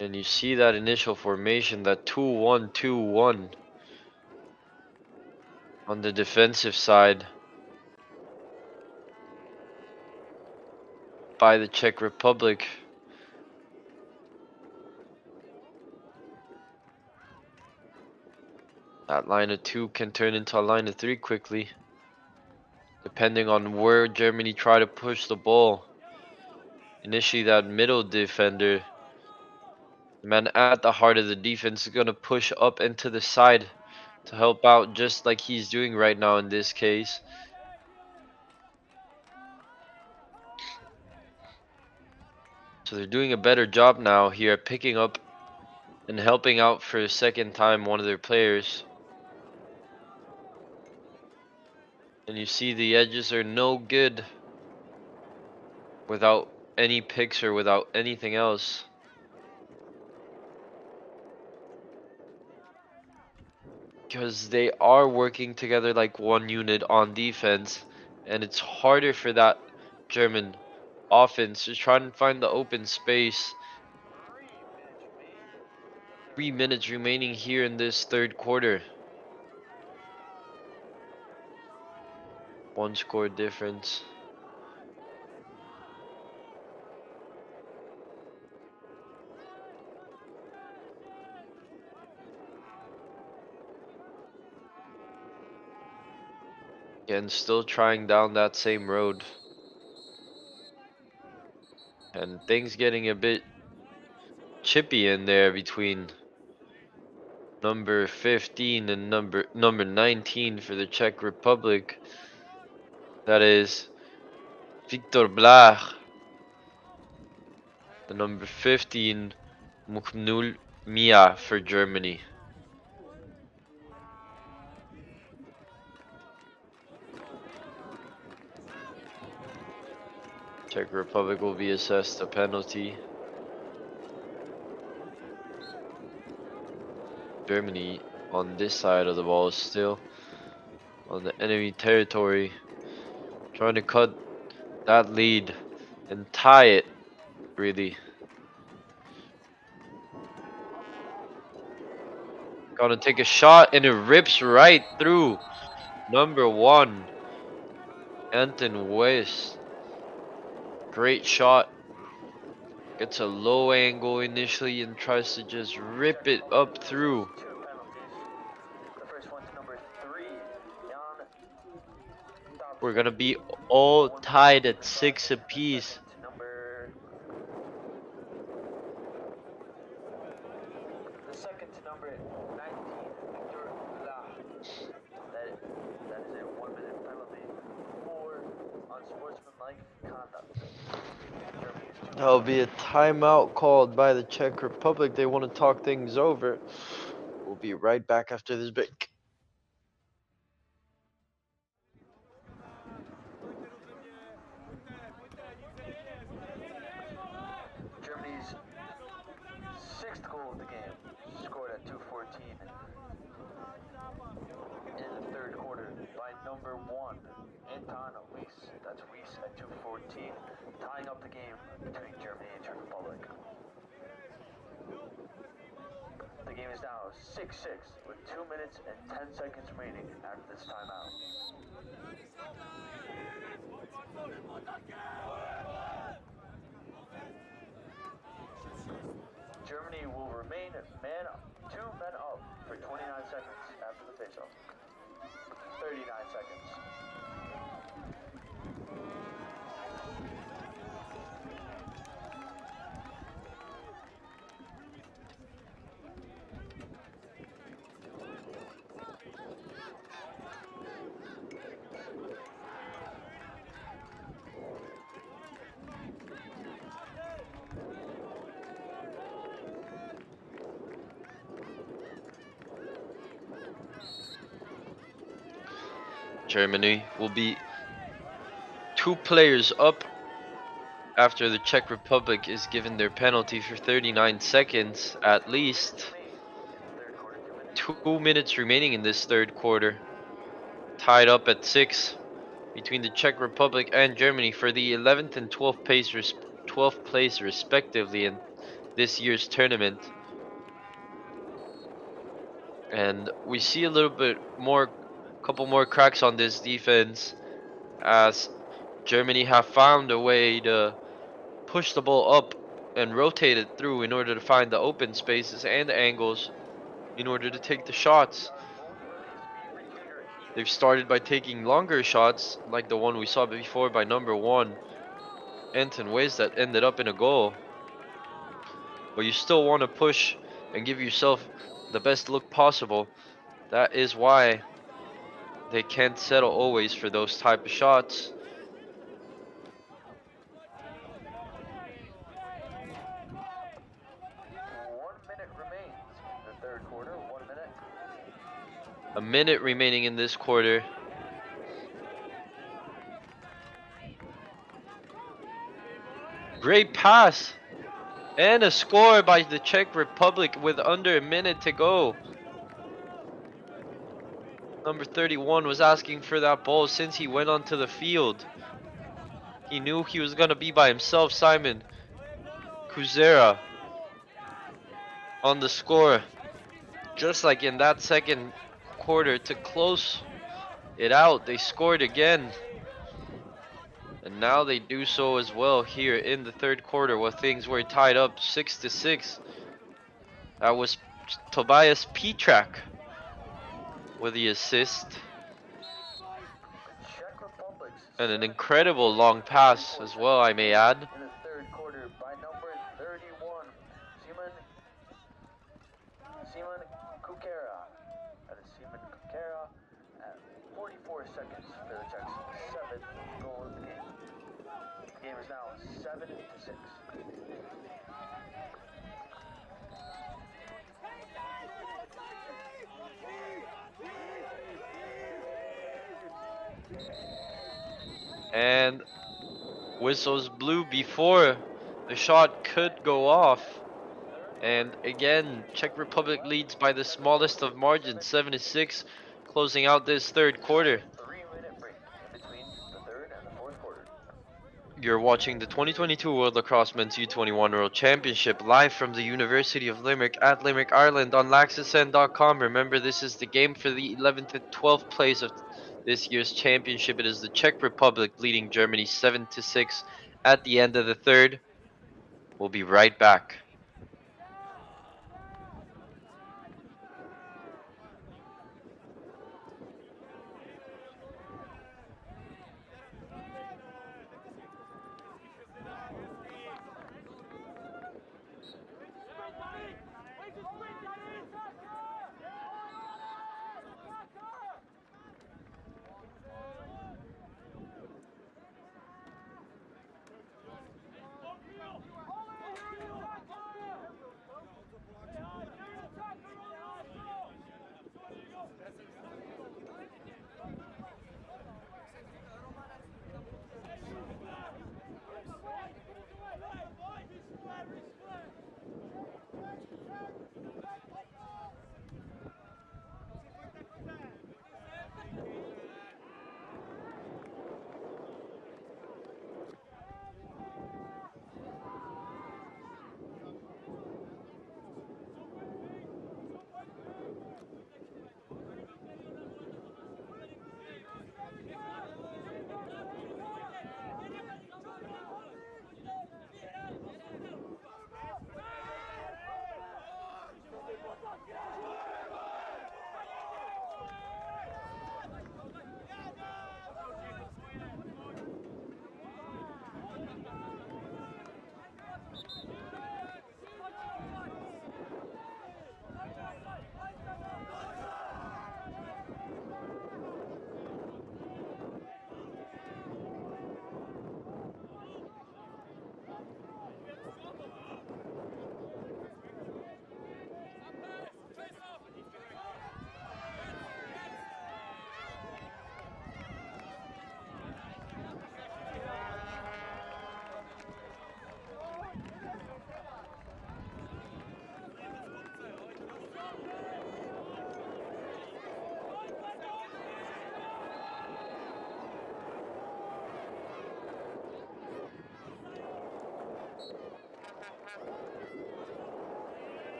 And you see that initial formation, that 2-1-2-1 on the defensive side by the Czech Republic. That line of two can turn into a line of three quickly. Depending on where Germany try to push the ball. Initially that middle defender. The man at the heart of the defense is gonna push up into the side to help out just like he's doing right now in this case. So they're doing a better job now here picking up and helping out for a second time one of their players. And you see the edges are no good without any picks or without anything else. Because they are working together like one unit on defense. And it's harder for that German offense to try and find the open space. Three minutes remaining here in this third quarter. One score difference. And still trying down that same road. And things getting a bit chippy in there between number 15 and number number 19 for the Czech Republic. That is Victor Blach. The number 15 Muknul Mia for Germany. Czech Republic will be assessed a penalty. Germany on this side of the ball is still on the enemy territory trying to cut that lead and tie it really gonna take a shot and it rips right through number one Anton West Great shot. Gets a low angle initially and tries to just rip it up through. We're gonna be all tied at six apiece. The second to number 19, Victor La. That, that is a one minute penalty for unsportsmanlike conduct. Germany is two That'll be a timeout called by the Czech Republic. They want to talk things over. We'll be right back after this break. Germany's sixth goal of the game, scored at 2:14 in the third quarter by number one, Anton Weiss. That's Weiss at 2:14, tying up the game between Germany and Czech Republic. The game is now 6-6 with two minutes and 10 seconds remaining after this timeout. Germany will remain man up, two men up for 29 seconds after the faceoff. 39 seconds. Germany will be two players up after the Czech Republic is given their penalty for 39 seconds at least. Two minutes remaining in this third quarter. Tied up at six between the Czech Republic and Germany for the 11th and 12th place, res 12th place respectively in this year's tournament. And we see a little bit more, couple more cracks on this defense as Germany have found a way to push the ball up and rotate it through in order to find the open spaces and angles in order to take the shots. They've started by taking longer shots, like the one we saw before by number one, Anton Weiss, that ended up in a goal. But you still want to push and give yourself the best look possible. That is why they can't settle always for those type of shots. A minute remaining in this quarter. Great pass. And a score by the Czech Republic with under a minute to go. Number 31 was asking for that ball since he went onto the field. He knew he was going to be by himself, Simon Kucera on the score. Just like in that second quarter to close it out. They scored again. And now they do so as well here in the third quarter where things were tied up 6 to 6. That was Tobias Petrak with the assist. And an incredible long pass as well, I may add. And whistles blew before the shot could go off. And again, Czech Republic leads by the smallest of margins, 76, closing out this third quarter. You're watching the 2022 World Lacrosse Men's U21 World Championship live from the University of Limerick at Limerick, Ireland on laxasn.com. Remember, this is the game for the 11th and 12th place of this year's championship. It is the Czech Republic leading Germany 7 to 6 at the end of the third. We'll be right back.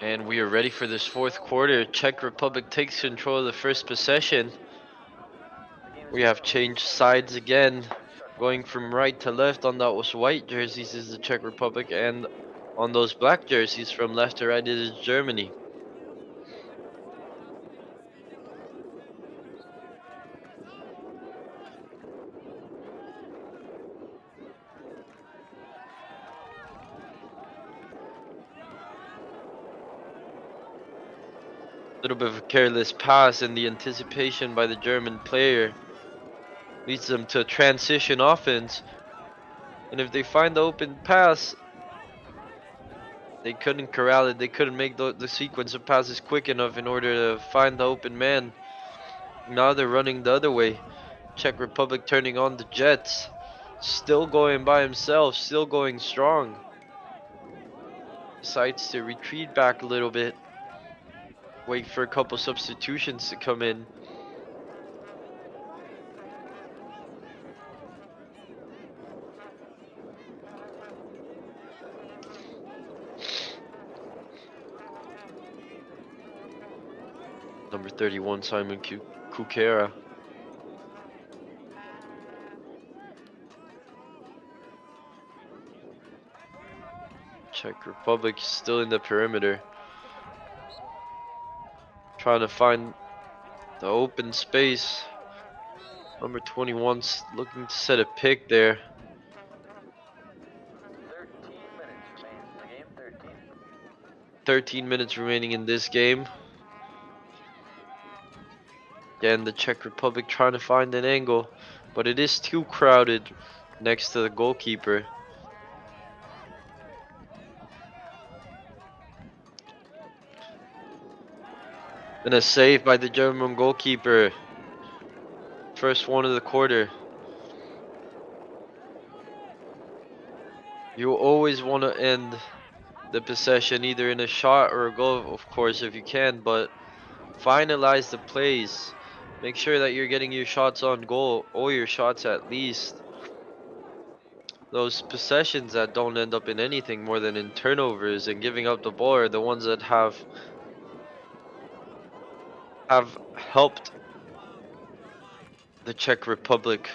And we are ready for this fourth quarter. Czech Republic takes control of the first possession. We have changed sides again. Going from right to left on those white jerseys is the Czech Republic and on those black jerseys from left to right is Germany. Little bit of a careless pass and the anticipation by the German player leads them to a transition offense. And if they find the open pass, they couldn't corral it. They couldn't make the, the sequence of passes quick enough in order to find the open man. Now they're running the other way. Czech Republic turning on the Jets. Still going by himself, still going strong. Decides to retreat back a little bit. Wait for a couple substitutions to come in. Number 31, Simon Ku- Kukera. Czech Republic still in the perimeter. Trying to find the open space. Number 21's looking to set a pick there. 13 minutes the game. 13. 13 minutes remaining in this game. Again, the Czech Republic trying to find an angle, but it is too crowded next to the goalkeeper. And a save by the German goalkeeper. First one of the quarter. You always want to end the possession either in a shot or a goal, of course, if you can, but finalize the plays. Make sure that you're getting your shots on goal, or your shots at least. Those possessions that don't end up in anything more than in turnovers and giving up the ball are the ones that have have helped the Czech Republic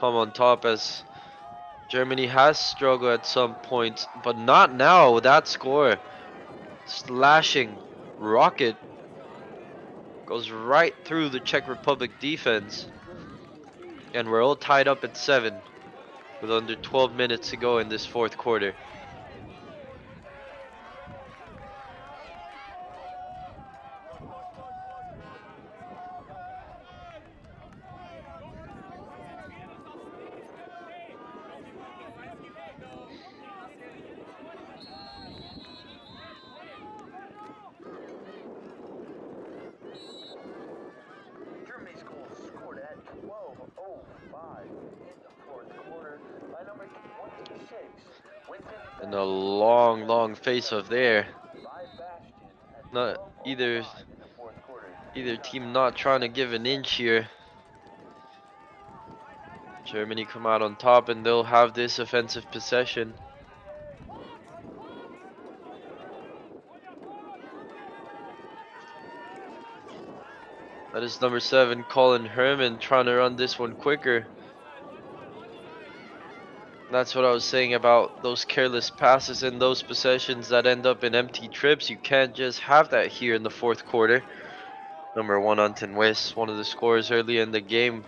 come on top as Germany has struggled at some points, but not now with that score. Slashing rocket goes right through the Czech Republic defense. And we're all tied up at 7 with under 12 minutes to go in this fourth quarter. Germany's goal scored at 12:05 in the fourth quarter by number 26. Winston And a long, long face off there. Not either either team not trying to give an inch here. Germany come out on top and they'll have this offensive possession. That is number seven, Colin Herman, trying to run this one quicker. That's what I was saying about those careless passes and those possessions that end up in empty trips. You can't just have that here in the fourth quarter. Number one, Anton West, one of the scorers early in the game.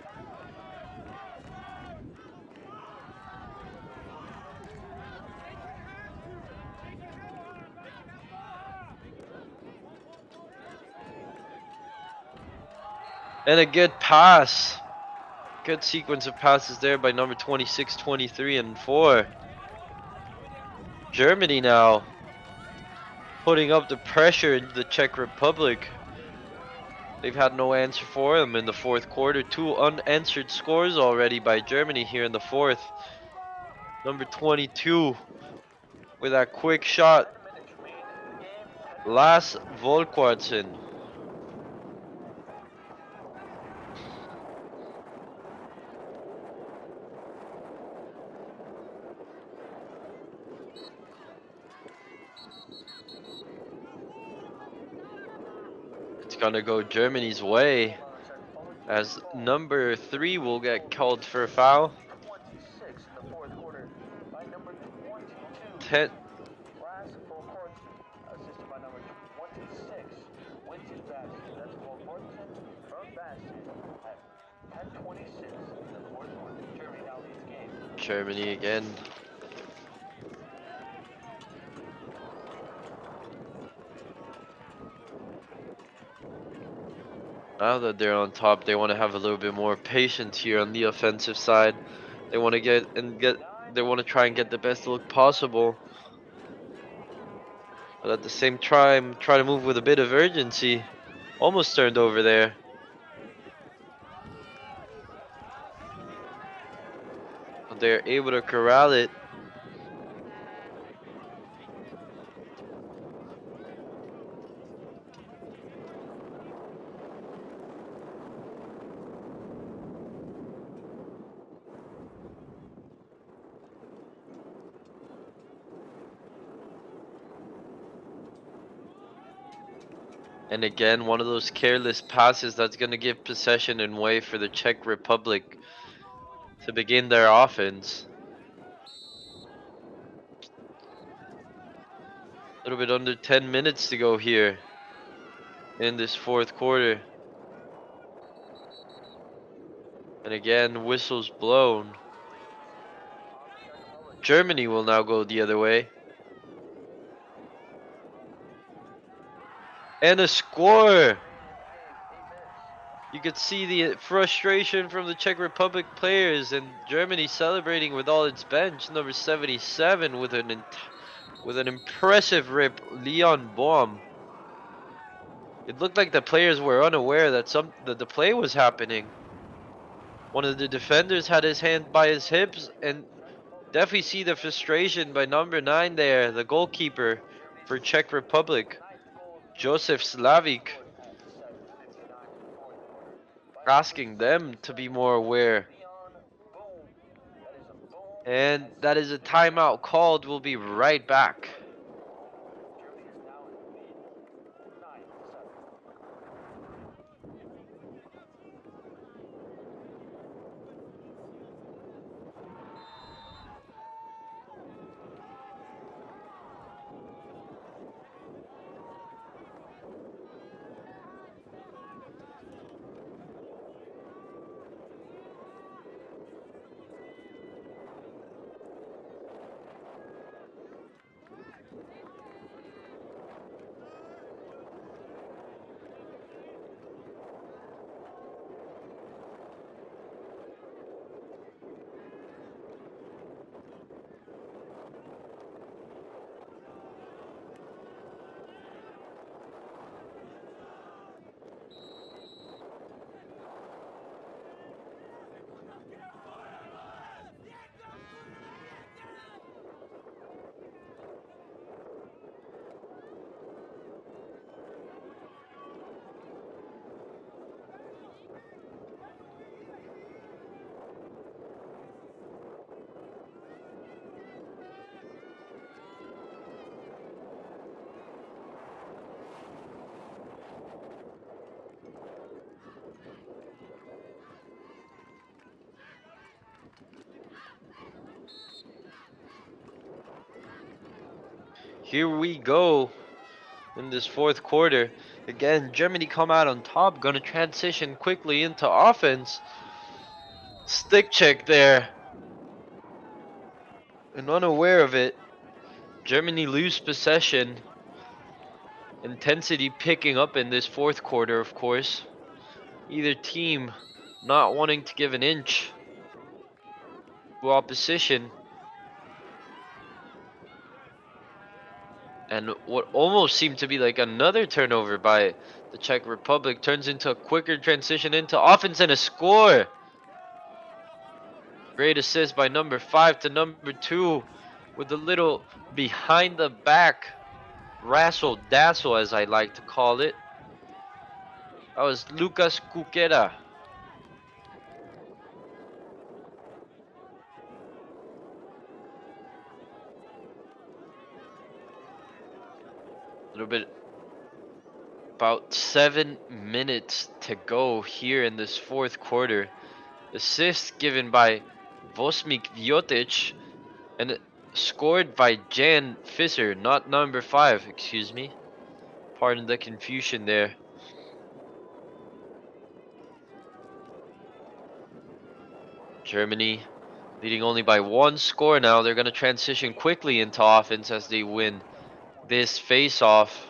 And a good pass. Good sequence of passes there by number 26, 23, and 4. Germany now putting up the pressure in the Czech Republic. They've had no answer for them in the fourth quarter. Two unanswered scores already by Germany here in the fourth. Number 22 with that quick shot. Lars Volquardsen. Gonna go Germany's way as number three will get called for a foul. 26 in the fourth quarter by number 22. Ten, Last full court assisted by number 26. Winston Bastion. That's Paul Mortensen from Bastion at 10:26 in the fourth quarter. Germany now leads game. Germany again. Now that they're on top, they want to have a little bit more patience here on the offensive side. They want to get and get. They want to try and get the best look possible. But at the same time, try to move with a bit of urgency. Almost turned over there. They're able to corral it. And again, one of those careless passes that's going to give possession and way for the Czech Republic to begin their offense. A little bit under 10 minutes to go here in this fourth quarter. And again, whistles blown. Germany will now go the other way. And a score! You could see the frustration from the Czech Republic players and Germany celebrating with all its bench. Number 77 with an with an impressive rip, Leon Baum. It looked like the players were unaware that some that the play was happening. One of the defenders had his hand by his hips and definitely see the frustration by number 9 there, the goalkeeper for Czech Republic. Joseph Slavik asking them to be more aware. And that is a timeout called. We'll be right back. Here we go in this fourth quarter. Again, Germany come out on top, gonna transition quickly into offense. Stick check there. And unaware of it, Germany lose possession. Intensity picking up in this fourth quarter, of course. Either team not wanting to give an inch to opposition. And what almost seemed to be like another turnover by the Czech Republic turns into a quicker transition into offense and a score. Great assist by number five to number two with a little behind the back razzle dazzle, as I like to call it. That was Lucas Kucera. Little bit About seven minutes to go here in this fourth quarter. Assist given by Vosmik Vjotic and scored by Jan Fischer, not number five, excuse me. Pardon the confusion there. Germany leading only by one score now. They're going to transition quickly into offense as they win this face-off.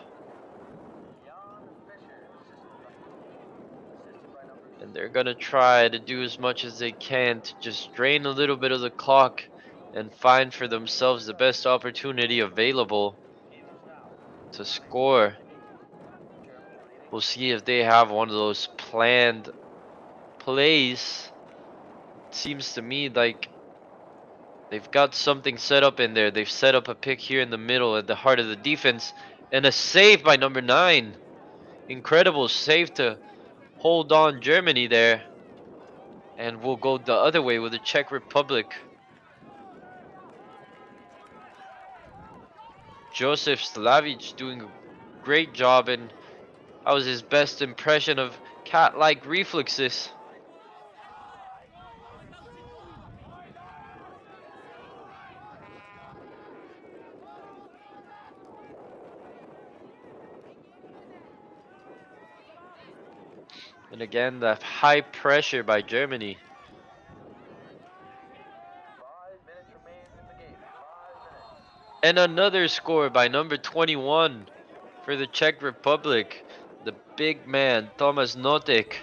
And they're going to try to do as much as they can to just drain a little bit of the clock and find for themselves the best opportunity available to score. We'll see if they have one of those planned plays. It seems to me like they've got something set up in there. They've set up a pick here in the middle at the heart of the defense and a save by number nine. Incredible save to hold on Germany there. And we'll go the other way with the Czech Republic. Joseph Slavic doing a great job and that was his best impression of cat-like reflexes. And again, the high pressure by Germany. And another score by number 21 for the Czech Republic. The big man, Thomas Notek.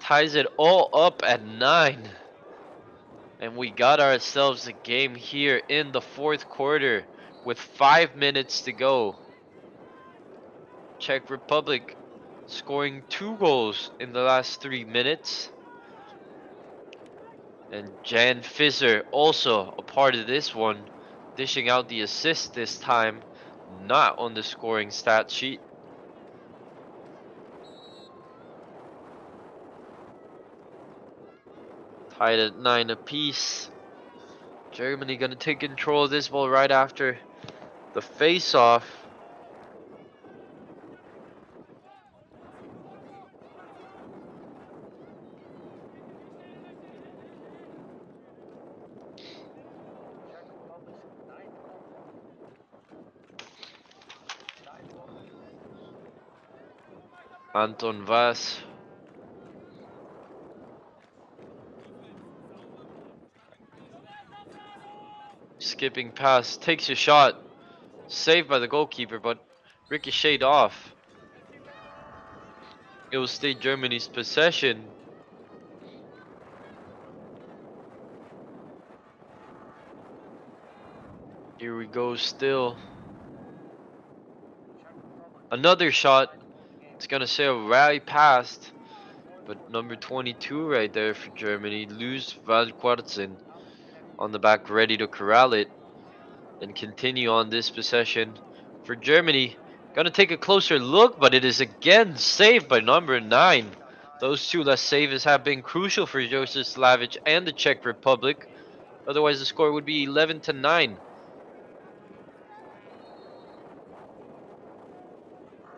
Ties it all up at 9. And we got ourselves a game here in the fourth quarter with 5 minutes to go. Czech Republic scoring two goals in the last three minutes. And Jan Fischer also a part of this one, dishing out the assist this time, not on the scoring stat sheet. Tied at nine apiece. Germany gonna take control of this ball right after the face-off. Anton Vas. Skipping pass, takes a shot. Saved by the goalkeeper, but ricocheted off. It will stay Germany's possession. Here we go still. Another shot. It's gonna say a rally past. But number 22 right there for Germany. Lose Volquardsen on the back ready to corral it. And continue on this possession for Germany. Gonna take a closer look, but it is again saved by number 9. Those two last saves have been crucial for Joseph Slavic and the Czech Republic. Otherwise the score would be 11 to 9.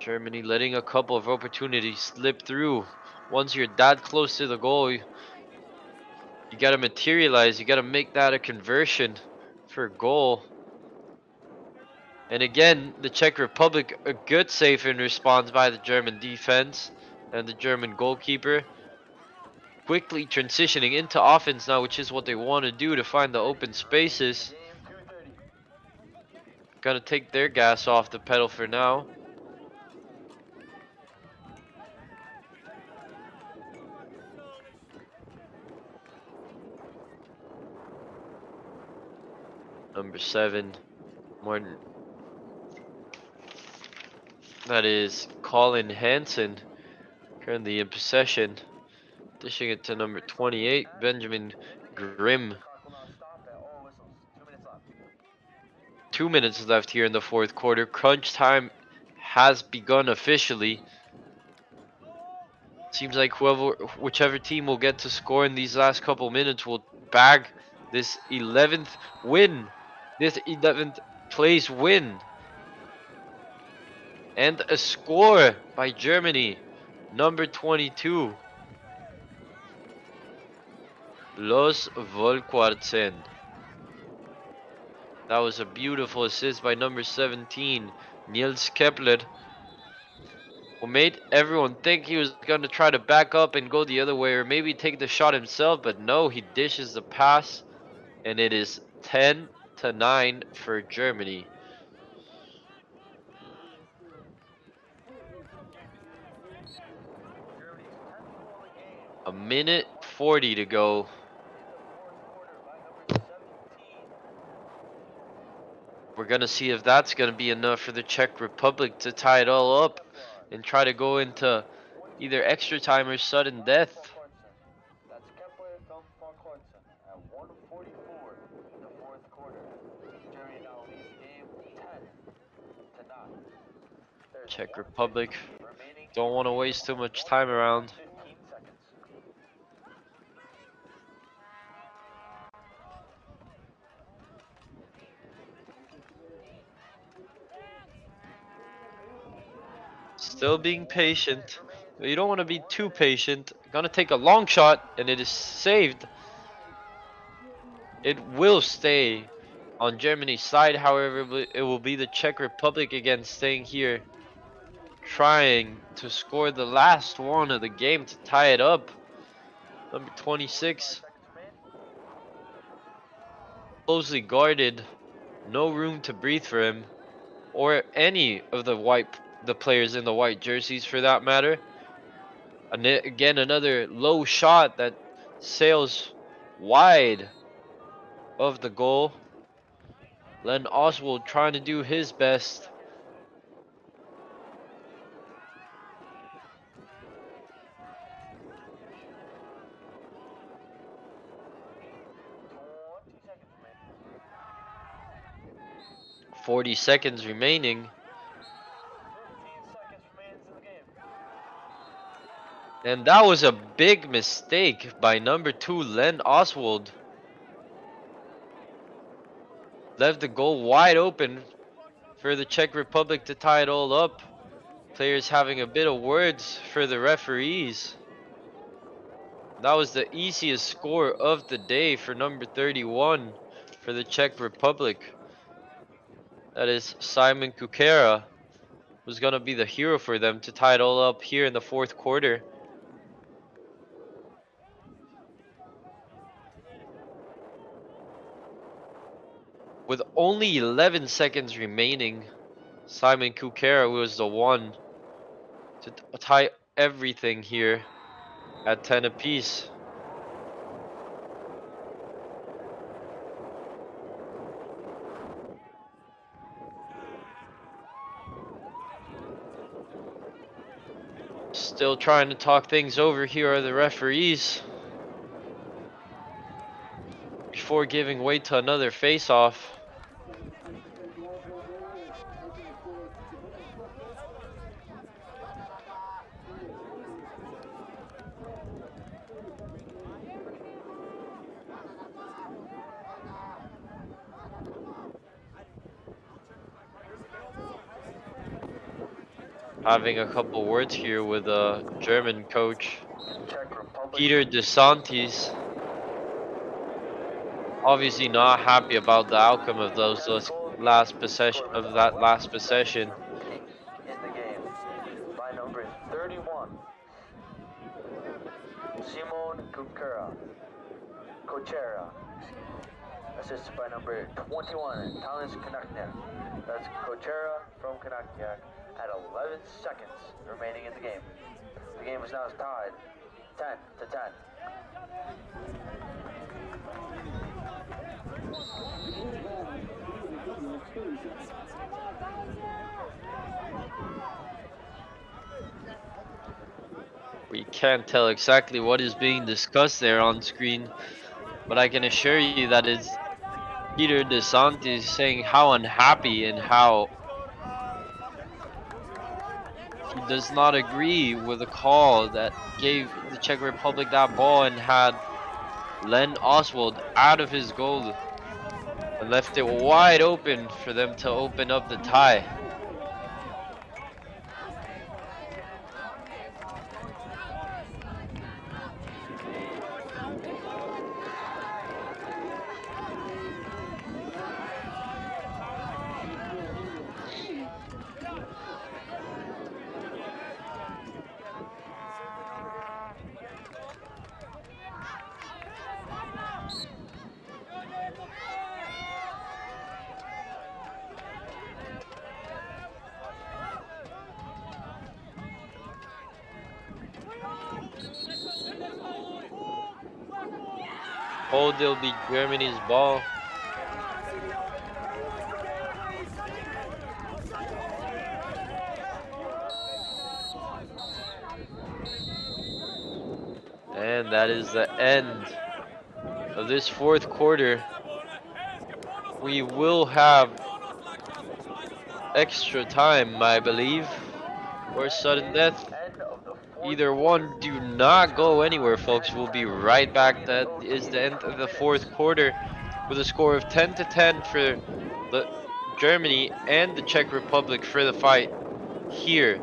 Germany letting a couple of opportunities slip through. Once you're that close to the goal, you, you gotta materialize. You gotta make that a conversion for a goal. And again, the Czech Republic, a good save in response by the German defense and the German goalkeeper. Quickly transitioning into offense now, which is what they want to do to find the open spaces. Gonna take their gas off the pedal for now. Number seven, Martin. That is Colin Hansen, currently in possession. Dishing it to number 28, Benjamin Grimm. Two minutes left here in the fourth quarter. Crunch time has begun officially. Seems like whoever, whichever team will get to score in these last couple minutes will bag this 11th win this 11th place win. And a score by Germany, number 22. Los Volquardsen. That was a beautiful assist by number 17, Niels Kepler. Who made everyone think he was going to try to back up and go the other way or maybe take the shot himself, but no, he dishes the pass and it is 10 to 9 for Germany. A minute 40 to go. We're gonna see if that's gonna be enough for the Czech Republic to tie it all up and try to go into either extra time or sudden death. That's Kepler from Volquardsen at 144 in the fourth quarter. Germany now leads the game 10 to 9. There's Czech Republic don't want to waste too much time around. Still being patient. But you don't want to be too patient. Gonna take a long shot and it is saved. It will stay on Germany's side, however, it will be the Czech Republic again staying here. Trying to score the last one of the game to tie it up. Number 26. Closely guarded. No room to breathe for him. Or any of the white the players in the white jerseys for that matter. And again another low shot that sails wide of the goal. Len Oswald trying to do his best. 40 seconds remaining. And that was a big mistake by number two, Len Oswald. Left the goal wide open for the Czech Republic to tie it all up. Players having a bit of words for the referees. That was the easiest score of the day for number 31 for the Czech Republic. That is Simon Kucera was going to be the hero for them to tie it all up here in the fourth quarter. With only 11 seconds remaining, Simon Kucera was the one to tie everything here at 10 apiece. Still trying to talk things over here are the referees. Before giving way to another face-off. Having a couple words here with a German coach. Peter DeSantis obviously not happy about the outcome of those those last possession of that last possession. in the game by number 31. Simon Kucera. Kucera. Assisted by number 21, Thomas Konechniak. That's Kucera from Konechniak at 11 seconds remaining in the game. The game is now tied 10 to 10. We can't tell exactly what is being discussed there on screen, but I can assure you that it's Peter DeSantis saying how unhappy and how does not agree with the call that gave the Czech Republic that ball and had Len Oswald out of his goal and left it wide open for them to open up the tie. Hold will be Germany's ball. And that is the end of this fourth quarter. We will have extra time, I believe, or sudden death. End of the fourth Either one, do not go anywhere, folks. We'll be right back. That is the end of the fourth quarter with a score of 10 to 10 for the Germany and the Czech Republic for the fight here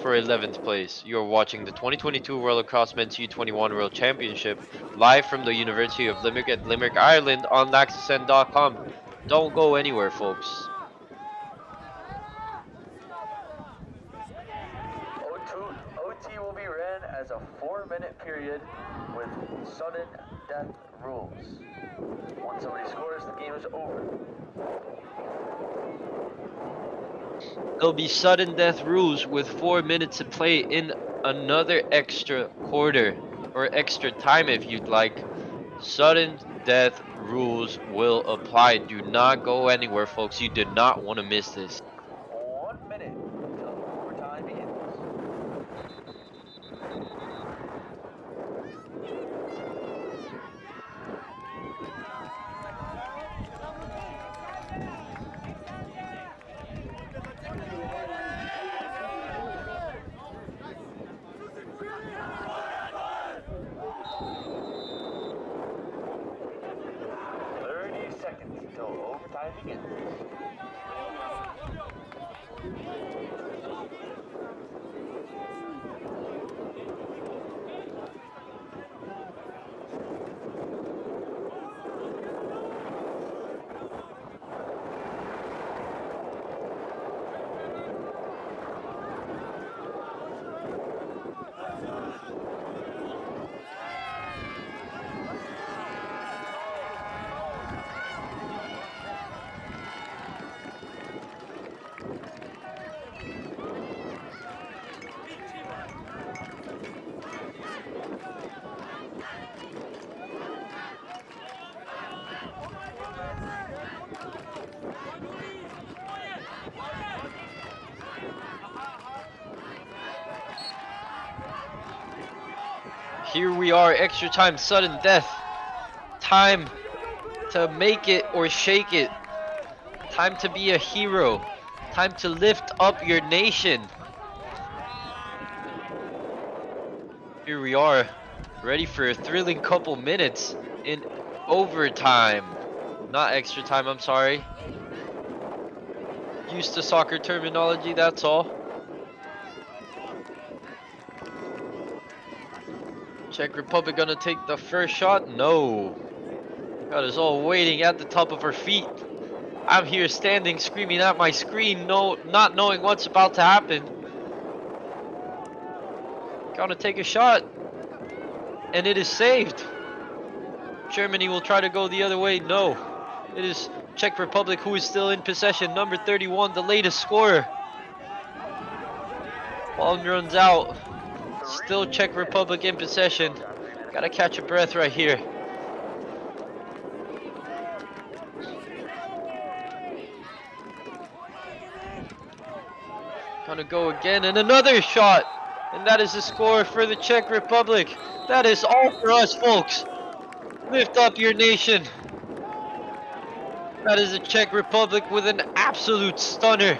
for 11th place. You're watching the 2022 World Lacrosse Men's U21 World Championship live from the University of Limerick at Limerick, Ireland on LaxSN.com. Don't go anywhere, folks. O2, OT will be ran as a four-minute period with sudden death rules. Once somebody scores, the game is over. There'll be sudden death rules with four minutes to play in another extra quarter or extra time if you'd like. Sudden death rules will apply. Do not go anywhere, folks. You do not want to miss this. One minute until overtime begins. Thirty seconds until overtime begins. Are, extra time, sudden death. Time to make it or shake it. Time to be a hero. Time to lift up your nation. Here we are, ready for a thrilling couple minutes in overtime. Not extra time, I'm sorry. Used to soccer terminology, that's all. Czech Republic gonna take the first shot? No. Got us all waiting at the top of our feet. I'm here standing screaming at my screen, no not knowing what's about to happen. Gonna take a shot. And it is saved. Germany will try to go the other way. No. It is Czech Republic who is still in possession. Number 31, the latest scorer. Ball runs out. Still Czech Republic in possession. Gotta catch a breath right here. Gonna go again and another shot. And that is the score for the Czech Republic. That is all for us, folks. Lift up your nation. That is the Czech Republic with an absolute stunner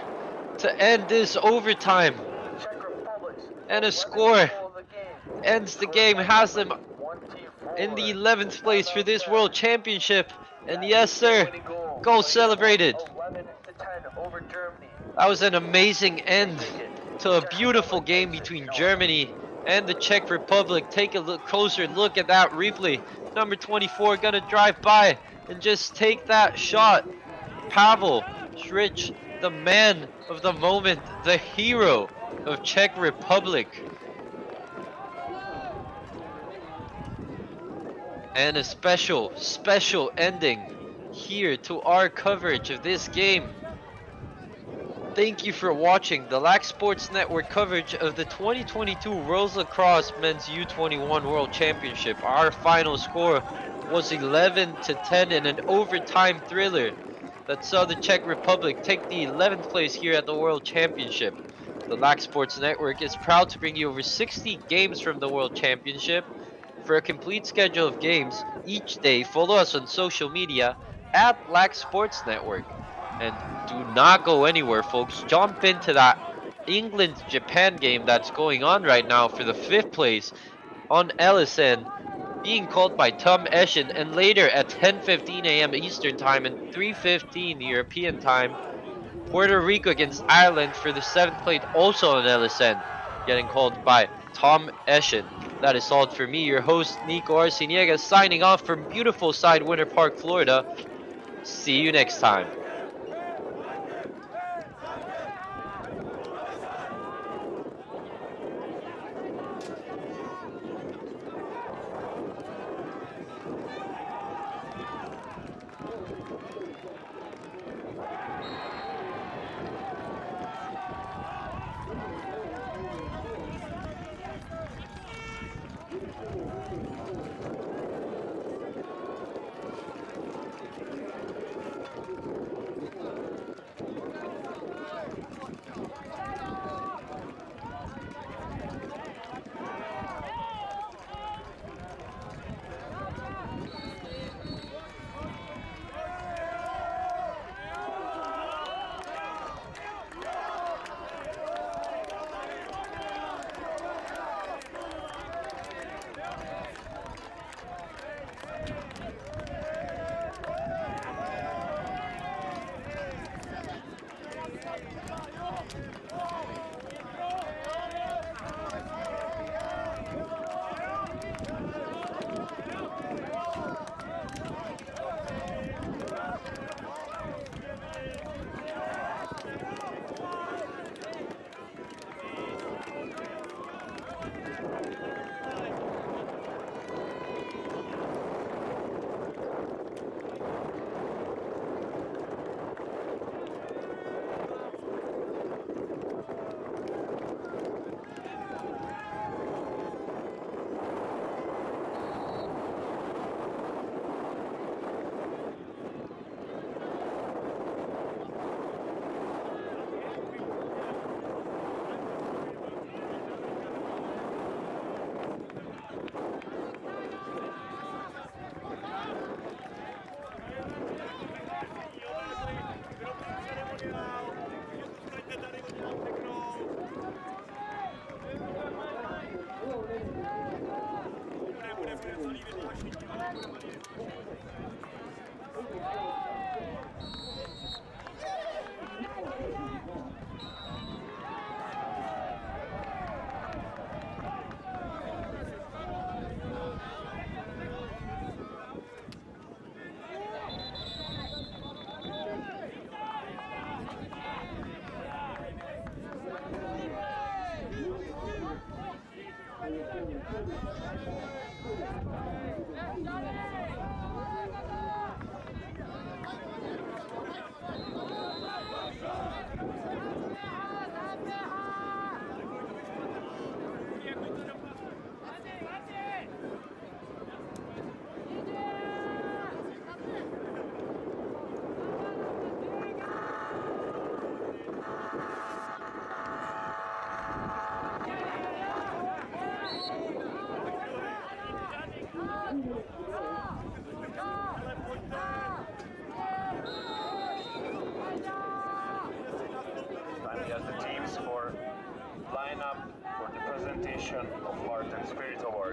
to end this overtime. And a score goal of the game. Ends the game, has them in the 11th place for this World Championship. And yes, sir, goal. celebrated. 11 to 10 over Germany. That was an amazing end to a beautiful game between Germany and the Czech Republic. Take a look closer look at that replay. Number 24 gonna drive by and just take that shot. Pavel Shrich, the man of the moment, the hero of Czech Republic. And a special, special ending here to our coverage of this game. Thank you for watching the Lax Sports Network coverage of the 2022 World Lacrosse Men's U21 World Championship. Our final score was 11 to 10 in an overtime thriller that saw the Czech Republic take the 11th place here at the World Championship. The Lax Sports Network is proud to bring you over 60 games from the World Championship. For a complete schedule of games each day, follow us on social media at Lax Sports Network. And do not go anywhere, folks. Jump into that England Japan game that's going on right now for the fifth place on LSN being called by Tom Eschen and later at 10:15 a.m. Eastern Time and 3:15 European Time Puerto Rico against Ireland for the seventh place also on LSN getting called by Tom Eschen. That is all for me, your host Nico Arciniega signing off from beautiful side Winter Park, Florida. See you next time.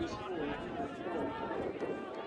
Spirit Awards.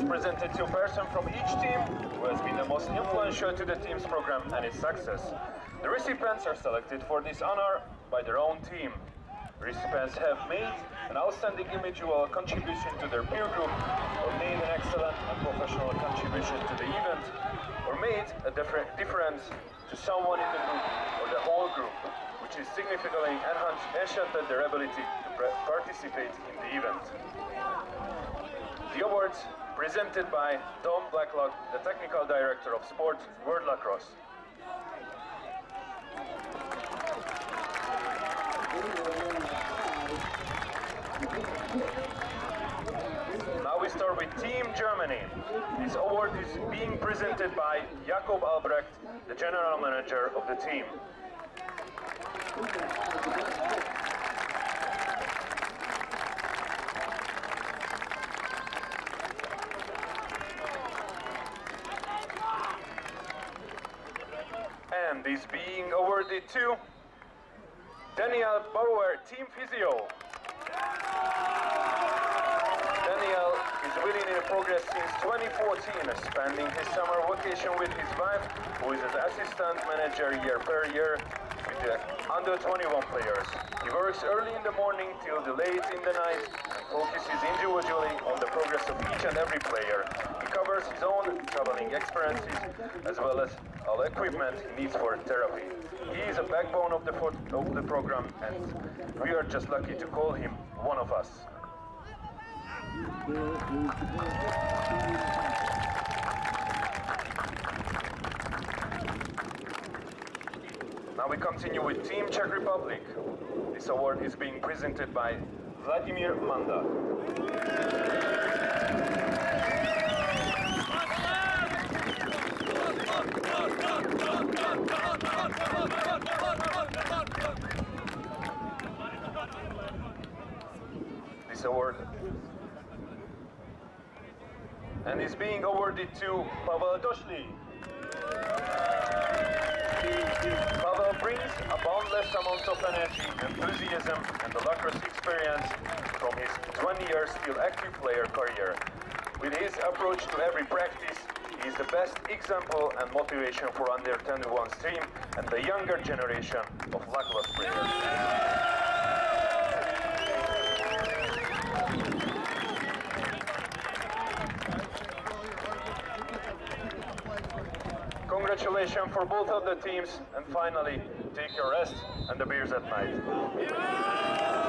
Is presented to a person from each team who has been the most influential to the team's program and its success. The recipients are selected for this honor by their own team. Recipients have made an outstanding individual contribution to their peer group, or made an excellent and professional contribution to the event, or made a different difference to someone in the group or the whole group, which is significantly enhanced, their ability to participate in the event. The awards presented by Tom Blacklock, the Technical Director of Sports, World Lacrosse. Now we start with Team Germany. This award is being presented by Jakob Albrecht, the General Manager of the team. And is being awarded to Daniel Bauer, Team Physio. Daniel is willing in progress since 2014, spending his summer vacation with his wife, who is an assistant manager year per year with the under 21 players. He works early in the morning till the late in the night and focuses individually on the progress of each and every player. He covers his own traveling experiences as well as all equipment he needs for therapy. He is a backbone of the, of the program and we are just lucky to call him one of us. Now we continue with Team Czech Republic. This award is being presented by Vladimir Manda. This award and is being awarded to Pavel Doshli. Pavel brings a boundless amount of energy, enthusiasm, and the lacrosse experience from his 20 years still active player career. With his approach to every practice, he is the best example and motivation for under 21 team and the younger generation of lacrosse players. Congratulations for both of the teams, and finally, take your rest and the beers at night.